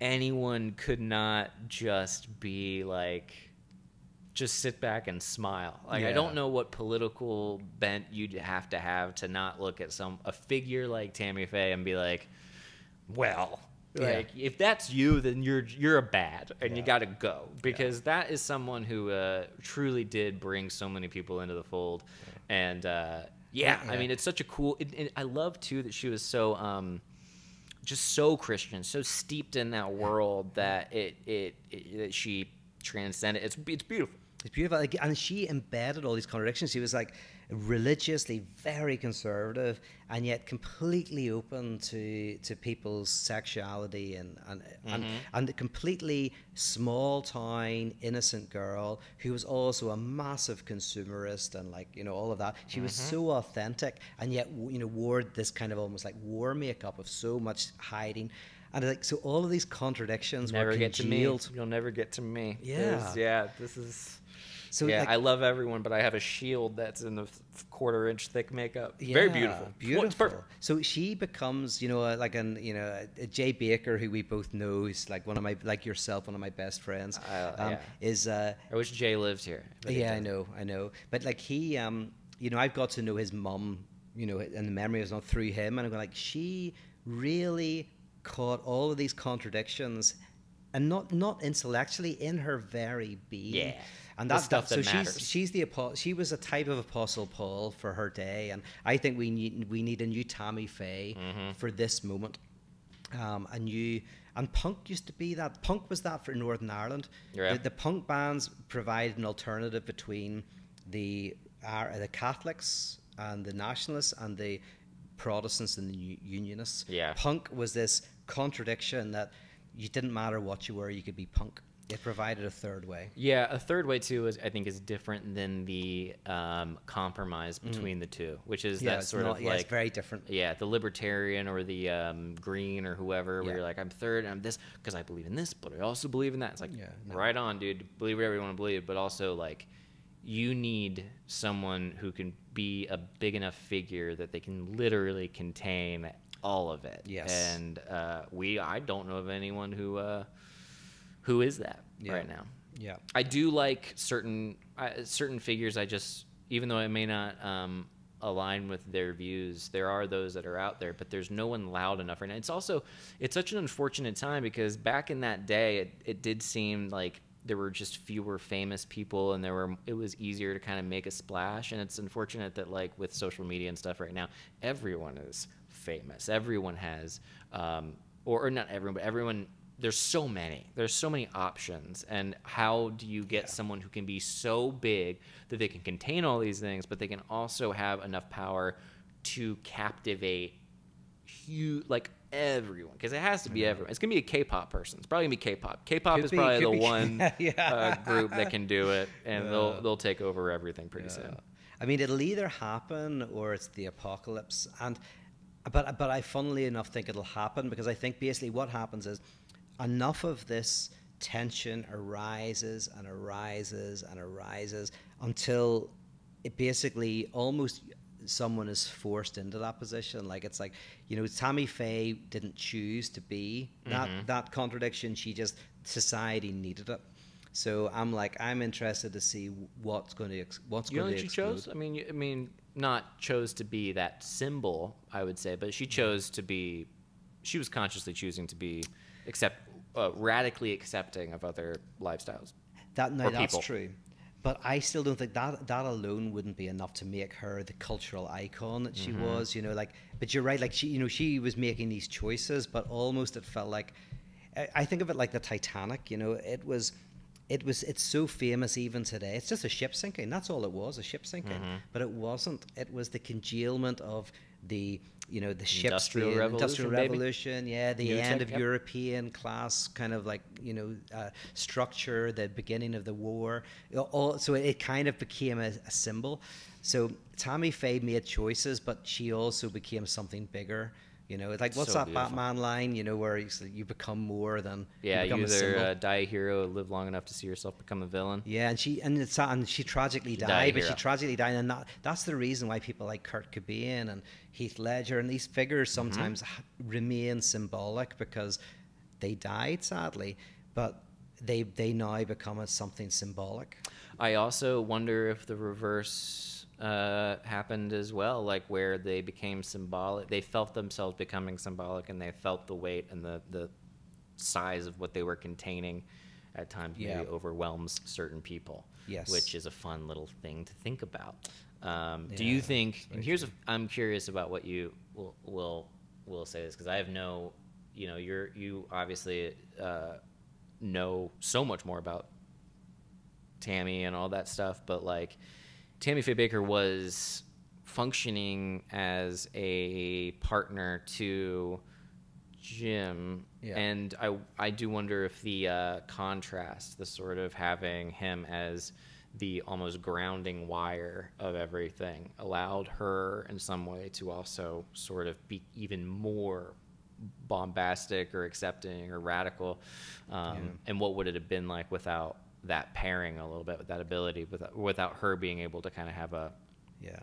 anyone could not just be like just sit back and smile. Like I don't know what political bent you'd have to have to not look at some a figure like Tammy Faye and be like, well, Yeah. like if that's you, then you're you're a bad and you got to go because that is someone who uh, truly did bring so many people into the fold, and uh, yeah, I mean it's such a cool. It, it, I love too that she was so um, just so Christian, so steeped in that world that it it, it that she transcended. It's it's beautiful. It's beautiful, like, and she embedded all these contradictions. She was like religiously very conservative, and yet completely open to to people's sexuality and and and, mm-hmm. and a completely small town innocent girl who was also a massive consumerist and like you know all of that. She was mm-hmm. so authentic, and yet you know wore this kind of almost like war makeup of so much hiding. And like so, all of these contradictions Never were get to me. You'll never get to me Yeah. yeah. This is. So, yeah, like- I love everyone, but I have a shield that's in a f- quarter inch thick makeup. Very Yeah, beautiful. It's Beautiful. perfect. So she becomes, you know, like an, you know, a Jay Bakker, who we both know is like one of my, like yourself, one of my best friends. Uh, um, yeah. Is uh, I wish Jay lived here. yeah, I know, I know. But like he, um, you know, I've got to know his mom, you know, and the memory is not through him, and I'm like, she really caught all of these contradictions, and not not intellectually in her very being. Yeah, And the that stuff so that she's matters. she's the apostle. she was a type of apostle Paul for her day, and I think we need we need a new Tammy Faye Mm-hmm. for this moment. Um, a new and punk used to be that punk was that for Northern Ireland. Yeah. The, the punk bands provided an alternative between the uh, the Catholics and the nationalists and the Protestants and the Unionists. Yeah. Punk was this contradiction that you didn't matter what you were, you could be punk. It provided a third way. Yeah, a third way too is I think is different than the um, compromise between the two, which is Mm. yeah, that sort not- of yeah, like it's very different. yeah, the libertarian or the um, green or whoever, where you're like, I'm third, and I'm this because I believe in this, but I also believe in that. It's like, Yeah, no. right on, dude. Believe whatever you want to believe, but also like, you need someone who can be a big enough figure that they can literally contain all of it. Yes. And uh, we, I don't know of anyone who uh, who is that Yeah. right now. Yeah. I do like certain uh, certain figures. I just, even though it may not um, align with their views, there are those that are out there, but there's no one loud enough right now. It's also it's such an unfortunate time because back in that day, it, it did seem like there were just fewer famous people, and there were it was easier to kind of make a splash. And it's unfortunate that like with social media and stuff right now, everyone is famous. Everyone has, um, or, or not everyone, but everyone there's so many. There's so many options. And how do you get someone who can be so big that they can contain all these things, but they can also have enough power to captivate huge, like everyone? Because it has to be everyone. It's gonna be a K-pop person. It's probably gonna be K-pop. K-pop Could is be- probably the be- one Yeah. uh, group that can do it, and Yeah. they'll they'll take over everything pretty soon. I mean, it'll either happen or it's the apocalypse. And but but I funnily enough think it'll happen because I think basically what happens is enough of this tension arises and arises and arises until it basically almost someone is forced into that position. Like it's like you know, Tammy Faye didn't choose to be that mm-hmm. that contradiction. She just society needed it. So I'm like I'm interested to see what's going to ex- what's You know going what to she chose? I mean, you- I mean, not chose to be that symbol, I would say, but she mm-hmm. chose to be. She was consciously choosing to be, accept, uh, radically accepting of other lifestyles. That no, that's people. true. But I still don't think that that alone wouldn't be enough to make her the cultural icon that she Mm-hmm. was. You know, like, but you're right. Like she, you know, she was making these choices, but almost it felt like. I, I think of it like the Titanic. You know, it was. It was. It's so famous even today. It's just a ship sinking. That's all it was, a ship sinking. Mm-hmm. But it wasn't. It was the congealment of the, you know, the ships, Industrial the Revolution, industrial revolution. Yeah, the New end tech, of yep. European class kind of like you know uh, structure, the beginning of the war. All, so it kind of became a, a symbol. So Tammy Faye made choices, but she also became something bigger. You know, it's like what's So that beautiful. Batman line? You know, where you, you become more than Yeah, you you become a either uh, die a hero live long enough to see yourself become a villain. Yeah, and she and it's and she tragically died but she tragically died, and that, that's the reason why people like Kurt Cobain and Heath Ledger and these figures Mm-hmm. sometimes remain symbolic because they died sadly, but they they now become as something symbolic. I also wonder if the reverse uh, happened as well, like where they became symbolic. They felt themselves becoming symbolic, and they felt the weight and the the size of what they were containing. At times, Yeah. maybe overwhelms certain people. Yes. which is a fun little thing to think about. Um, do you think? And here's, a, I'm curious about what you will will will say this because I have no, you know, you're you obviously uh, know so much more about Tammy and all that stuff, but like Tammy Faye Bakker was functioning as a partner to Jim, Yeah. and I I do wonder if the uh, contrast, the sort of having him as the almost grounding wire of everything, allowed her in some way to also sort of be even more bombastic or accepting or radical. Um, Yeah. And what would it have been like without that pairing a little bit, with that ability, without, without her being able to kind of have a Yeah.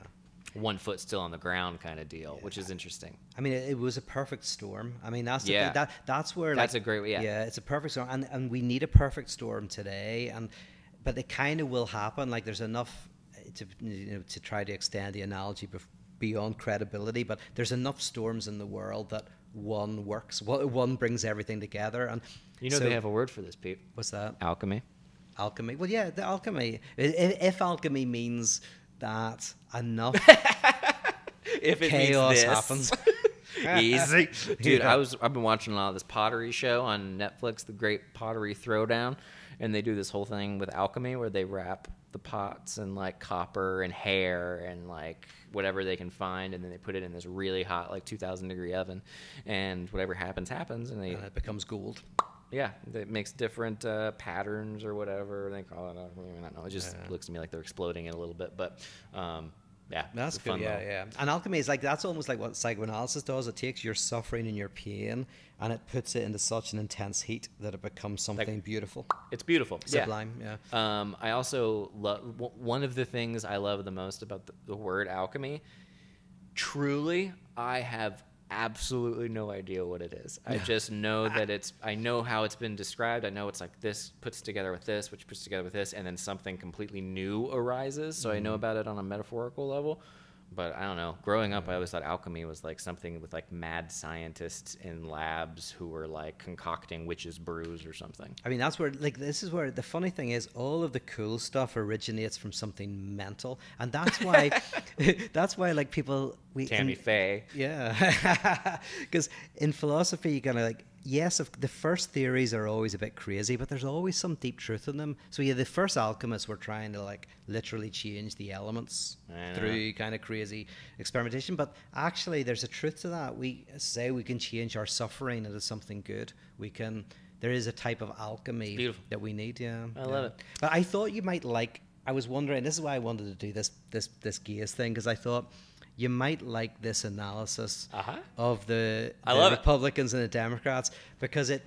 one foot still on the ground kind of deal, which is interesting. I mean, it, it was a perfect storm. I mean, that's Yeah. that that's where like, That's a great- yeah. yeah, it's a perfect storm, and and we need a perfect storm today, and but it kind of will happen. Like there's enough uh, to you know to try to extend the analogy bef- beyond credibility, but there's enough storms in the world that one works. One one brings everything together, and You know so- they have a word for this, Pete. what's that? Alchemy. Alchemy. Well, yeah, the alchemy. If, if alchemy means that enough If it chaos means this. happens. Easy, dude. I was I've been watching a lot of this pottery show on Netflix, The Great Pottery Throwdown, and they do this whole thing with alchemy where they wrap the pots in like copper and hair and like whatever they can find, and then they put it in this really hot like 2,000 degree oven, and whatever happens happens, and they and it becomes gold. Yeah, it makes different uh, patterns or whatever they call it. I don't know. It just looks to me like they're exploding it a little bit, but um, yeah, That's good. fun Yeah, little- yeah. And alchemy is like that's almost like what psychoanalysis does. It takes your suffering and your pain and it puts it into such an intense heat that it becomes something beautiful, It's beautiful. yeah. sublime. Yeah. Um, I also love one of the things I love the most about the, the word alchemy. Truly, I have absolutely no idea what it is. I just know that it's. I know how it's been described. I know it's like this puts together with this, which puts together with this, and then something completely new arises. So I know mm-hmm. about it on a metaphorical level. But I don't know. Growing up, I always thought alchemy was like something with like mad scientists in labs who were like concocting witches' brews or something. I mean, that's where like this is where the funny thing is, all of the cool stuff originates from something mental, and that's why, that's why like people we Tammy in- Faye. Yeah, because in philosophy, you kind of like yes, the first theories are always a bit crazy, but there's always some deep truth in them. So yeah, the first alchemists were trying to like literally change the elements through kind of crazy experimentation, but actually there's a truth to that. We say we can change our suffering into something good. We can. There is a type of alchemy that we need. Yeah, I love it. But I thought you might like. I was wondering. This is why I wanted to do this this this gaze thing because I thought you might like this analysis Uh-huh. of the, I the love it. Republicans and the Democrats because it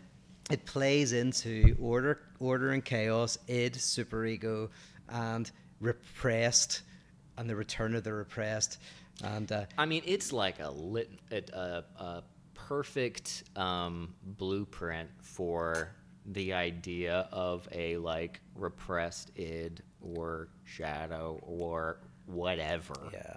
it plays into order order and chaos, id, superego, and repressed, and the return of the repressed, and uh, I mean, it's like a lit, it, a, a perfect um, blueprint for the idea of a like repressed id or shadow or whatever. Yeah.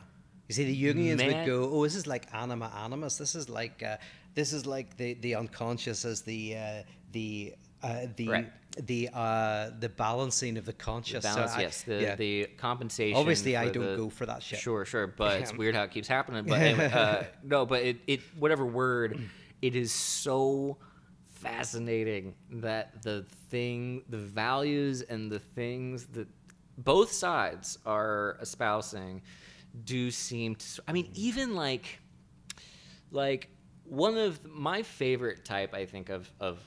You see, the Jungians Man- would go, "Oh, this is like anima animus. This is like uh, this is like the the unconscious as the uh, the uh, the Right. the uh, the balancing of the The conscious." So balance, I- yes. The yeah. the compensation. Obviously, I don't the- go for that shit. Sure, sure, but it's weird how it keeps happening. But anyway, uh, no, but it, it whatever word, it is so fascinating that the thing, the values and the things that both sides are espousing do seem to. I mean, mm. even like like one of my favorite type i think of of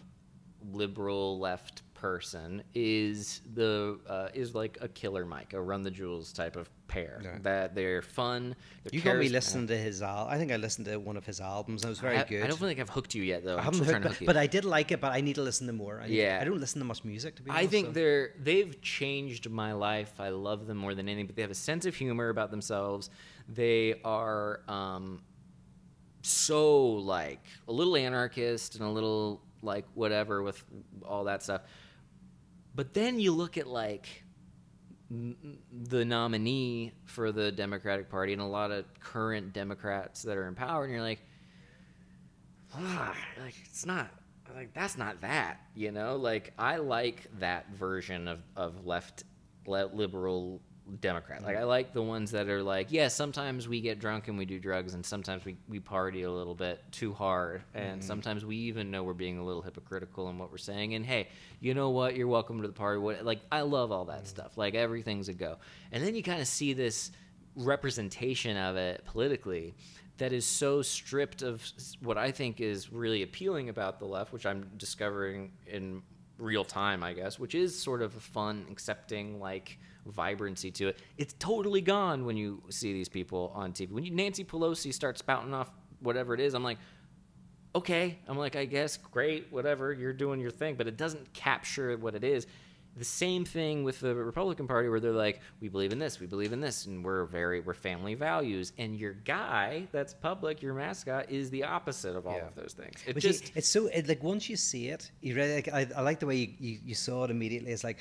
liberal left person is the uh, is like a killer mike a run the jewels type of pair Yeah. that they're fun they're You got me listening to his al. I think I listened to one of his albums. It was very I, good. I don't feel like I've hooked you yet, though. I haven't still heard, trying to but, hook you. but I did like it. But I need to listen to more. I Yeah. I don't listen to much music to be I honest. think so- they're they've changed my life. I love them more than anything. But they have a sense of humor about themselves. They are um, so like a little anarchist and a little like whatever with all that stuff. But then you look at like the nominee for the Democratic Party and a lot of current Democrats that are in power, and you're like, ah, like it's not like that's not that, you know. Like I like that version of of left liberal Democrat. Like I like the ones that are like, yeah, sometimes we get drunk and we do drugs, and sometimes we we party a little bit too hard, and mm-hmm. sometimes we even know we're being a little hypocritical in what we're saying. And hey, you know what? You're welcome to the party. What like I love all that mm-hmm. stuff. Like everything's a go. And then you kind of see this representation of it politically that is so stripped of what I think is really appealing about the left, which I'm discovering in real time, I guess, which is sort of a fun, accepting, like vibrancy to it. It's totally gone when you see these people on TV. When you, Nancy Pelosi starts spouting off whatever it is, I'm like, okay. I'm like, I guess, great, whatever, you're doing your thing, but it doesn't capture what it is. The same thing with the Republican Party, where they're like, we believe in this, we believe in this, and we're very, we're family values. And your guy that's public, your mascot, is the opposite of all Yeah. of those things. It But you- just, it's so it, like once you see it, you really like. I, I like the way you, you, you saw it immediately. It's like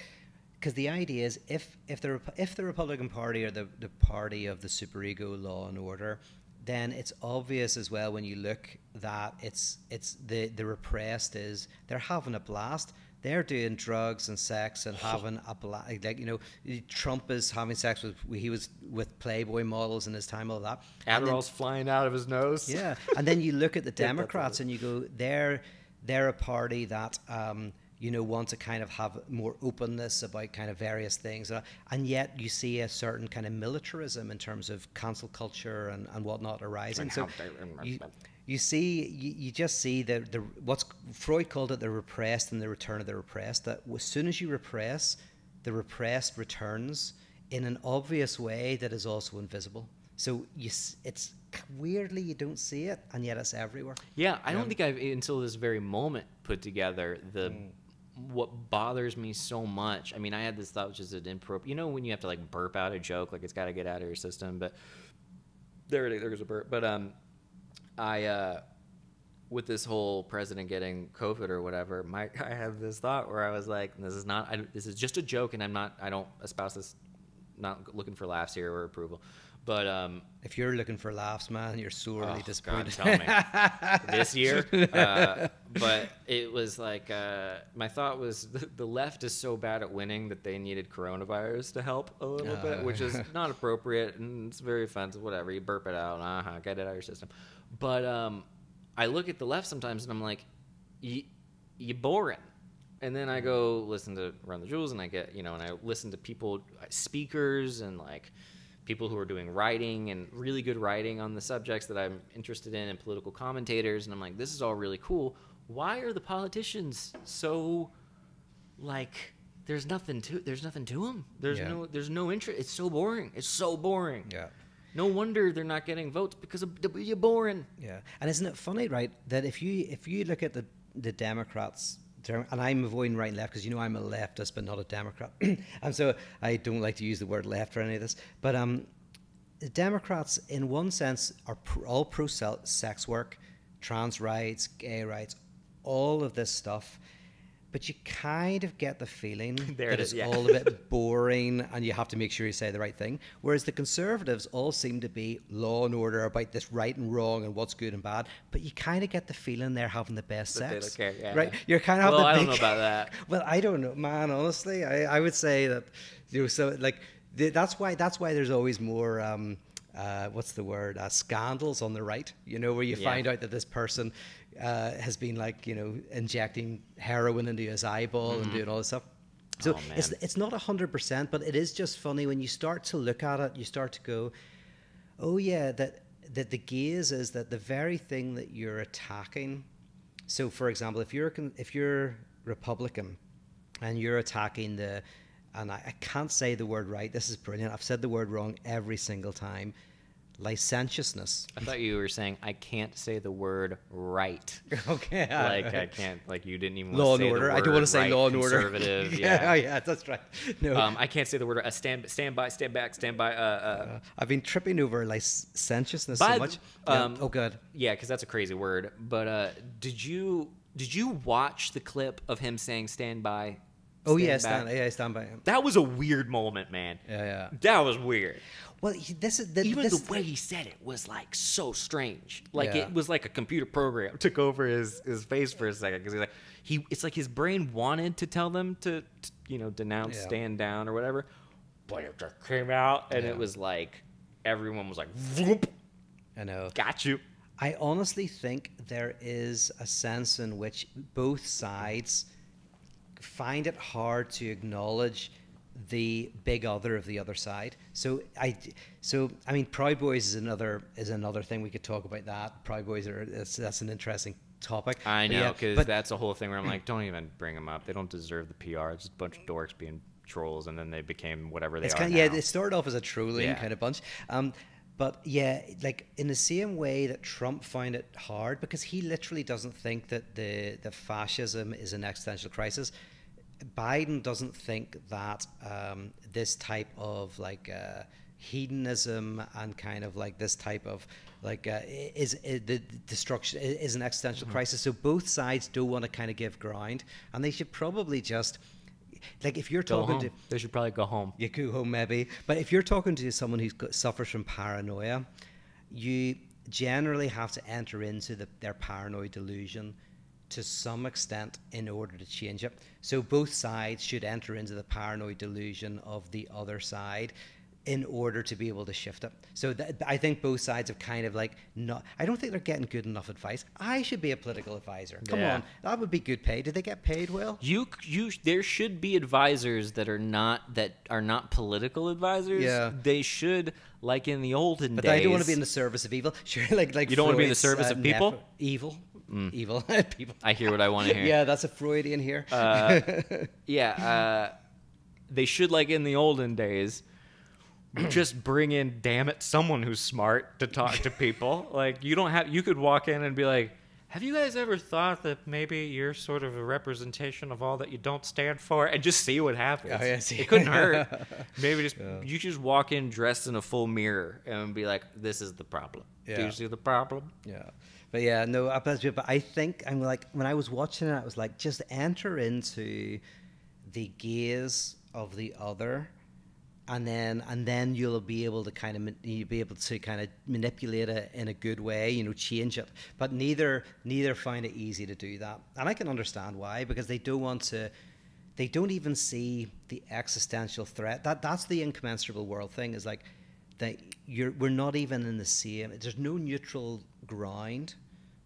because the idea is if if the Rep- if the Republican Party are the the party of the superego law and order, then it's obvious as well when you look that it's it's the the repressed is they're having a blast. They're doing drugs and sex and having a blast. Like you know, Trump is having sex with he was with Playboy models in his time, all that. And then- Adderall's flying out of his nose. yeah, and then you look at the Democrats and you go, they're they're a party that um, you know want to kind of have more openness about kind of various things, uh, and yet you see a certain kind of militarism in terms of cancel culture and, and whatnot arising. And So you, you see, you, you just see the the what's Freud called it the repressed and the return of the repressed. That as soon as you repress, the repressed returns in an obvious way that is also invisible. So you, it's weirdly you don't see it, and yet it's everywhere. Yeah, I don't think I've until this very moment put together the what bothers me so much. I mean, I had this thought which is an improv. You know, when you have to like burp out a joke, like it's got to get out of your system. But there it is. There's a burp. But um, I uh, with this whole president getting COVID or whatever, my I had this thought where I was like, this is not. I, this is just a joke, and I'm not. I don't espouse this. Not looking for laughs here or approval. But um, If you're looking for laughs, man, you're sorely Oh, God, disappointed. tell me. this year. Uh, but it was like uh, my thought was the, the left is so bad at winning that they needed coronavirus to help a little bit, which is not appropriate and it's very offensive. Whatever you burp it out, uh huh, get it out of your system. But um, I look at the left sometimes and I'm like, you you boring. And then I go listen to Run the Jewels, and I get you know, and I listen to people, uh, speakers, and like people who are doing writing and really good writing on the subjects that I'm interested in, and political commentators, and I'm like, this is all really cool. Why are the politicians so like? There's nothing to there's nothing to them. There's Yeah. no there's no interest. It's so boring. It's so boring. Yeah. No wonder they're not getting votes because of you're boring. Yeah, and isn't it funny, right? That if you if you look at the the Democrats, and I'm avoiding right and left because you know I'm a leftist but not a Democrat, and so I don't like to use the word left for any of this. But um, the Democrats, in one sense, are all pro sex work, trans rights, gay rights, all of this stuff. But you kind of get the feeling There that it it's yeah. all a bit boring and you have to make sure you say the right thing. Whereas the conservatives all seem to be law and order about this right and wrong and what's good and bad. But you kind of get the feeling they're having the best That sex. care, yeah. Right? You're kind of Well, having I the don't know about that. well, I don't know, man. Honestly, I, I would say that you know, so like the, that's why that's why there's always more. Um, uh, what's the word? Uh, scandals on the right. You know, where you Yeah. find out that this person uh, has been like you know injecting heroin into his eyeball and doing all this stuff. So Oh, it's it's not hundred percent, but it is just funny when you start to look at it. You start to go, oh yeah, that that the gaze is that the very thing that you're attacking. So, for example, if you're if you're Republican and you're attacking the, and I, I can't say the word right. This is brilliant. I've said the word wrong every single time. Licentiousness. I thought you were saying I can't say the word right. okay. like I can't. Like you didn't even law want and to say order. I don't want to say right, law and order. Conservative. yeah, yeah. yeah, that's right. No, Um, I can't say the word. Uh, stand, stand by, stand back, stand by. Uh, uh, Uh, I've been tripping over licentiousness By so much. Yeah. um, oh, good. yeah, because that's a crazy word. But uh, did you did you watch the clip of him saying "stand by"? Oh stand yeah, back? stand, yeah, stand by him. That was a weird moment, man. Yeah, yeah. That was weird. Well, he- this is the, Even this, the way he said it was like so strange. Like Yeah. it was like a computer program took over his, his face for a second because he's like he it's like his brain wanted to tell them to, to you know denounce, Yeah. stand down or whatever, but it just came out and Yeah. it was like everyone was like, Vroom, I know. "Got you." I honestly think there is a sense in which both sides find it hard to acknowledge the big other of the other side. So I, so I mean, Proud Boys is another is another thing we could talk about. That Proud Boys are that's, that's an interesting topic. I know because but- that's a whole thing where I'm like, don't even bring them up. They don't deserve the PR. It's just a bunch of dorks being trolls, and then they became whatever they it's are kind of, yeah, they started off as a trolling Yeah. kind of bunch. Um, but yeah, like in the same way that Trump found it hard because he literally doesn't think that the the fascism is an existential crisis. Biden doesn't think that um, this type of like uh, hedonism and kind of like this type of like uh, is, is the destruction is an existential crisis. So both sides do want to kind of give ground, and they should probably just like if you're Go talking home. to They should probably go home. you go home maybe. But if you're talking to someone who suffers from paranoia, you generally have to enter into the, their paranoid delusion to some extent in order to change it. So both sides should enter into the paranoid delusion of the other side in order to be able to shift it. So that, I think both sides have kind of like not. I don't think they're getting good enough advice. I should be a political advisor. Come Yeah. on, that would be good pay. Do they get paid well? You you there should be advisors that are not that are not political advisors. Yeah. They should like in the olden But days. I don't want to be in the service of evil. Sure, like like You don't wanna be in the service uh, of people? Mm. evil, people. I hear what I want to hear. Yeah, that's a Freudian here. Uh, yeah, uh, they should like in the olden days just bring in damn it someone who's smart to talk to people. like you don't have you could walk in and be like, "Have you guys ever thought that maybe you're sort of a representation of all that you don't stand for?" and just see what happens. Oh, yeah, see. It couldn't hurt. maybe just you just walk in dressed in a full mirror and be like, "This is the problem. Do Yeah. you see the problem?" yeah, but yeah, no. But I think I'm like when I was watching it, I was like, just enter into the gaze of the other. And then, and then you'll be able to kind of you'll be able to kind of manipulate it in a good way, you know, change it. But neither neither find it easy to do that, and I can understand why because they don't want to they don't even see the existential threat. That that's the incommensurable world thing. Is like that you're we're not even in the same. There's no neutral ground,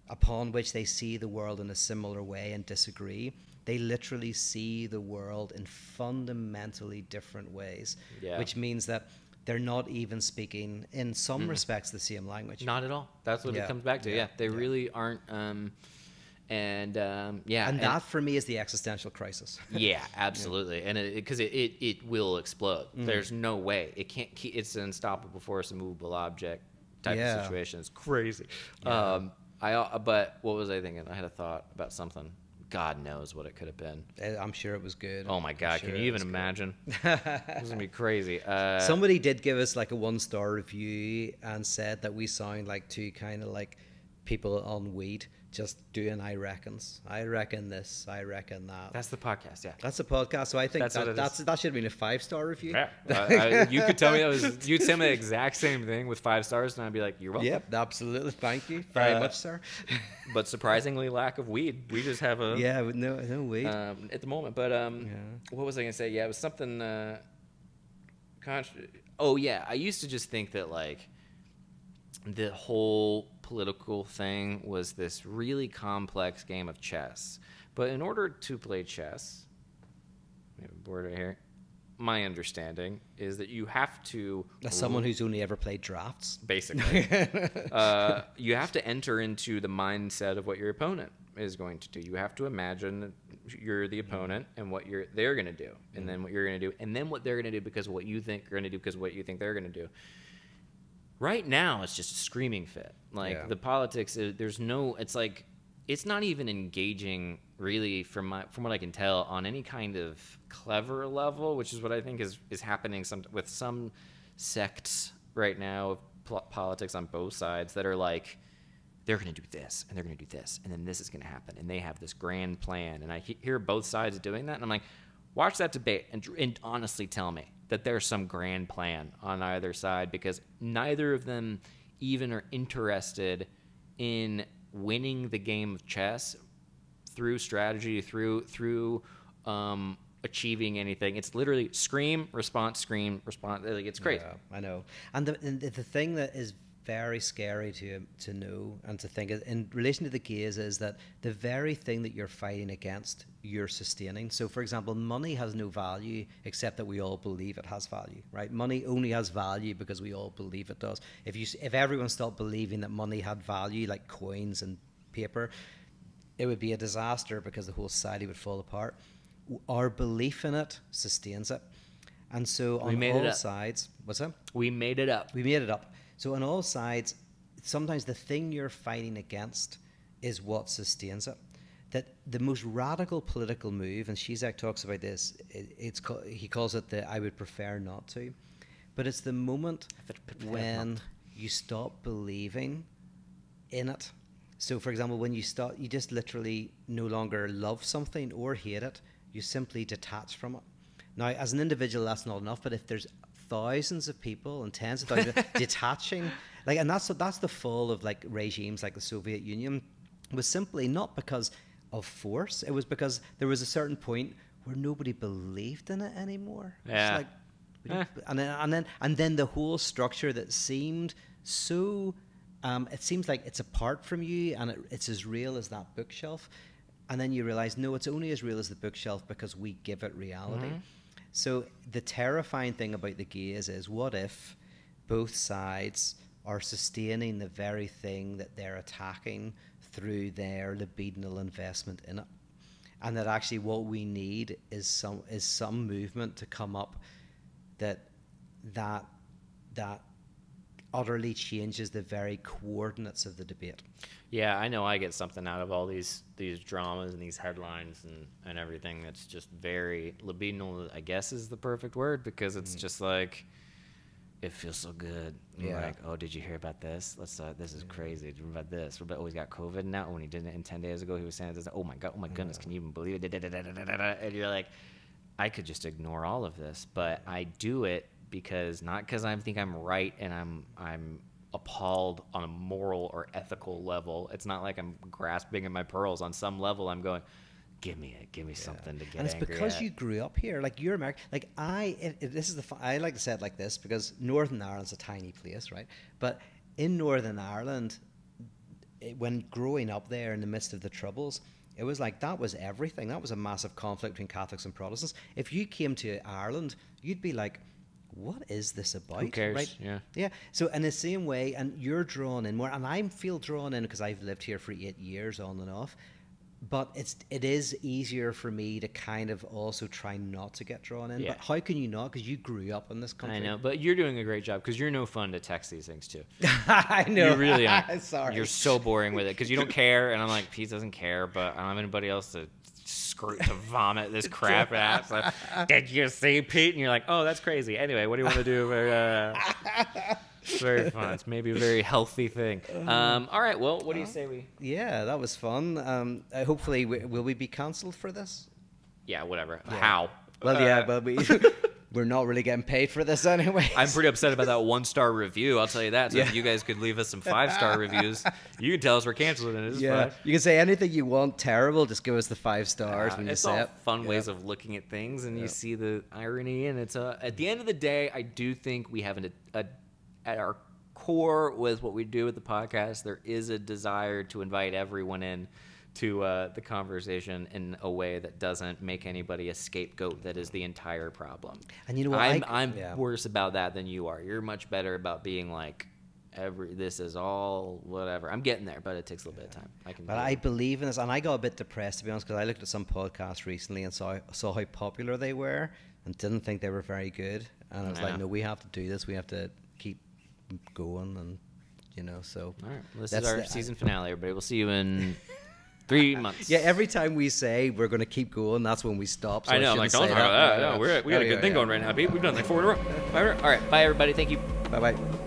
upon which they see the world in a similar way and disagree. They literally see the world in fundamentally different ways, Yeah. which means that they're not even speaking, in some respects, the same language. Not at all. That's what Yeah. it comes back to. Yeah, Yeah. they really aren't. Um, and um, yeah, and that for me is the existential crisis. yeah, absolutely, and because it, it, it, will explode. Mm-hmm. There's no way it can't. Keep, it's an unstoppable force, a movable object type Yeah. of situation. It's crazy. Yeah. Um, I but what was I thinking? I had a thought about something. God knows what it could have been. Uh, I'm sure it was good. Oh my God! sure Can you even imagine? This is gonna be crazy. Uh, Somebody did give us like a one star review and said that we sound like two kind of like people on weed just doing I reckons. I reckon this. I reckon that. that's the podcast. Yeah. That's a podcast. So I think That's that, that's that should have been a five star review. Yeah. Uh, I- you could tell me that was. You'd tell me the exact same thing with five stars, and I'd be like, "You're welcome." Yep, absolutely. Thank you very Uh, much, sir. But surprisingly, lack of weed. We just have a yeah, no no weed. um, at the moment. But um, Yeah. what was I gonna say? Yeah, it was something. Uh, con- oh yeah, I used to just think that like the whole political thing was this really complex game of chess. But in order to play chess, we have a board right here. My understanding is that you have to As someone who's only ever played drafts. basically uh, you have to enter into the mindset of what your opponent is going to do you have to imagine that you're the opponent and what you're they're going to do and then what you're going to do and then what they're going to do because of what you think you're going to do because of what you think they're going to do right now it's just a screaming fit like Yeah. the politics uh, there's no it's like it's not even engaging really from my from what i can tell on any kind of clever level which is what i think is is happening some with some sects right now of pol- politics on both sides that are like they're going to do this and they're going to do this and then this is going to happen and they have this grand plan and i he- hear both sides doing that and i'm like watch that debate and, and honestly tell me that there's some grand plan on either side because neither of them even are interested in winning the game of chess through strategy through through um, achieving anything. It's literally scream response scream response like it's crazy. Yeah, I know. And the, and the the thing that is very scary to to know and to think in relation to the gaze is that the very thing that you're fighting against, you're sustaining. So, for example, money has no value except that we all believe it has value, right? Money only has value because we all believe it does. If you if everyone stopped believing that money had value, like coins and paper, it would be a disaster because the whole society would fall apart. Our belief in it sustains it. And so on all sides, what's that? we made it up We made it up. So on all sides, sometimes the thing you're fighting against is what sustains it. That the most radical political move, and Žižek talks about this. It, it's he calls it the "I would prefer not to," but it's the moment when not. you stop believing in it. So, for example, when you start, you just literally no longer love something or hate it. You simply detach from it. Now, as an individual, that's not enough. But if there's thousands of people and tens of thousands detaching, like, and that's that's the fall of like regimes like the Soviet Union, was simply not because of force. It was because there was a certain point where nobody believed in it anymore. It's Yeah. like, Eh. and then and then and then the whole structure that seemed so um, it seems like it's apart from you and it, it's as real as that bookshelf and then you realize no it's only as real as the bookshelf because we give it reality Mm-hmm. So the terrifying thing about the gaze is what if both sides are sustaining the very thing that they're attacking through their libidinal investment in it? And that actually what we need is some is some movement to come up that that that utterly changes the very coordinates of the debate. Yeah, I know I get something out of all these these dramas and these headlines and, and everything that's just very libidinal, I guess is the perfect word because it's just like it feels so good. You're Yeah. Like, oh, did you hear about this? Let's uh, this is crazy. Did you hear about this? About oh he's got COVID now? When he did it in ten days ago, he was saying this. Oh my god, oh my goodness, can you even believe it? And you're like, I could just ignore all of this, but I do it because not because I think I'm right and I'm I'm appalled on a moral or ethical level. It's not like I'm grasping at my pearls. On some level, I'm going, give me it, give me something to get and it's because at." you grew up here, like you're American. Like I, if, if this is the I like to say it like this because Northern Ireland's a tiny place, right? But in Northern Ireland, it, when growing up there in the midst of the troubles, it was like that was everything. That was a massive conflict between Catholics and Protestants. If you came to Ireland, you'd be like, what is this about? Who cares? Right? Yeah. Yeah. So in the same way, and you're drawn in more, and I feel drawn in because I've lived here for eight years on and off. But it's it is easier for me to kind of also try not to get drawn in. Yeah. But how can you not? Because you grew up in this country. I know, but you're doing a great job because you're no fun to text these things to. I know. You really are. Sorry. You're so boring with it because you don't care, and I'm like, Pete doesn't care, but I don't have anybody else to skirt to vomit this crap at. So, Did you see Pete? And you're like, oh, that's crazy. Anyway, what do you want to do? Uh, it's very fun. It's maybe a very healthy thing. Um, all right. Well, what do you say we? Yeah, that was fun. Um, uh, hopefully, we, will we be cancelled for this? Yeah, whatever. How? Well, yeah, Uh, but we we're not really getting paid for this anyway. I'm pretty upset about that one star review. I'll tell you that. So Yeah. if you guys could leave us some five star reviews, you can tell us we're canceling it. it's yeah, fine. you can say anything you want. Terrible, just give us the five stars Uh, when you it's say all it. fun Yeah. ways of looking at things, and you see the irony. And it's uh, at the end of the day, I do think we have an, a at our core with what we do with the podcast. There is a desire to invite everyone in to uh, the conversation in a way that doesn't make anybody a scapegoat. That is the entire problem. And you know what? I'm I- I'm yeah. worse about that than you are. You're much better about being like. Every this is all whatever. I'm getting there, but it takes a little bit of time. I can. But I it. believe in this, and I got a bit depressed to be honest because I looked at some podcasts recently and saw saw how popular they were and didn't think they were very good. And I was I like, know. no, we have to do this. We have to keep going, and you know, so All right. Well, this That's is our the- I- season finale, everybody. We'll see you in three months. yeah. Every time we say we're going to keep going, that's when we stop. So I know. I'm like, don't talk about that. Yeah, No, we're, we got a good yeah, thing yeah. going right now, Pete. We've done like four in a row. All right. Bye, everybody. Thank you. Bye bye.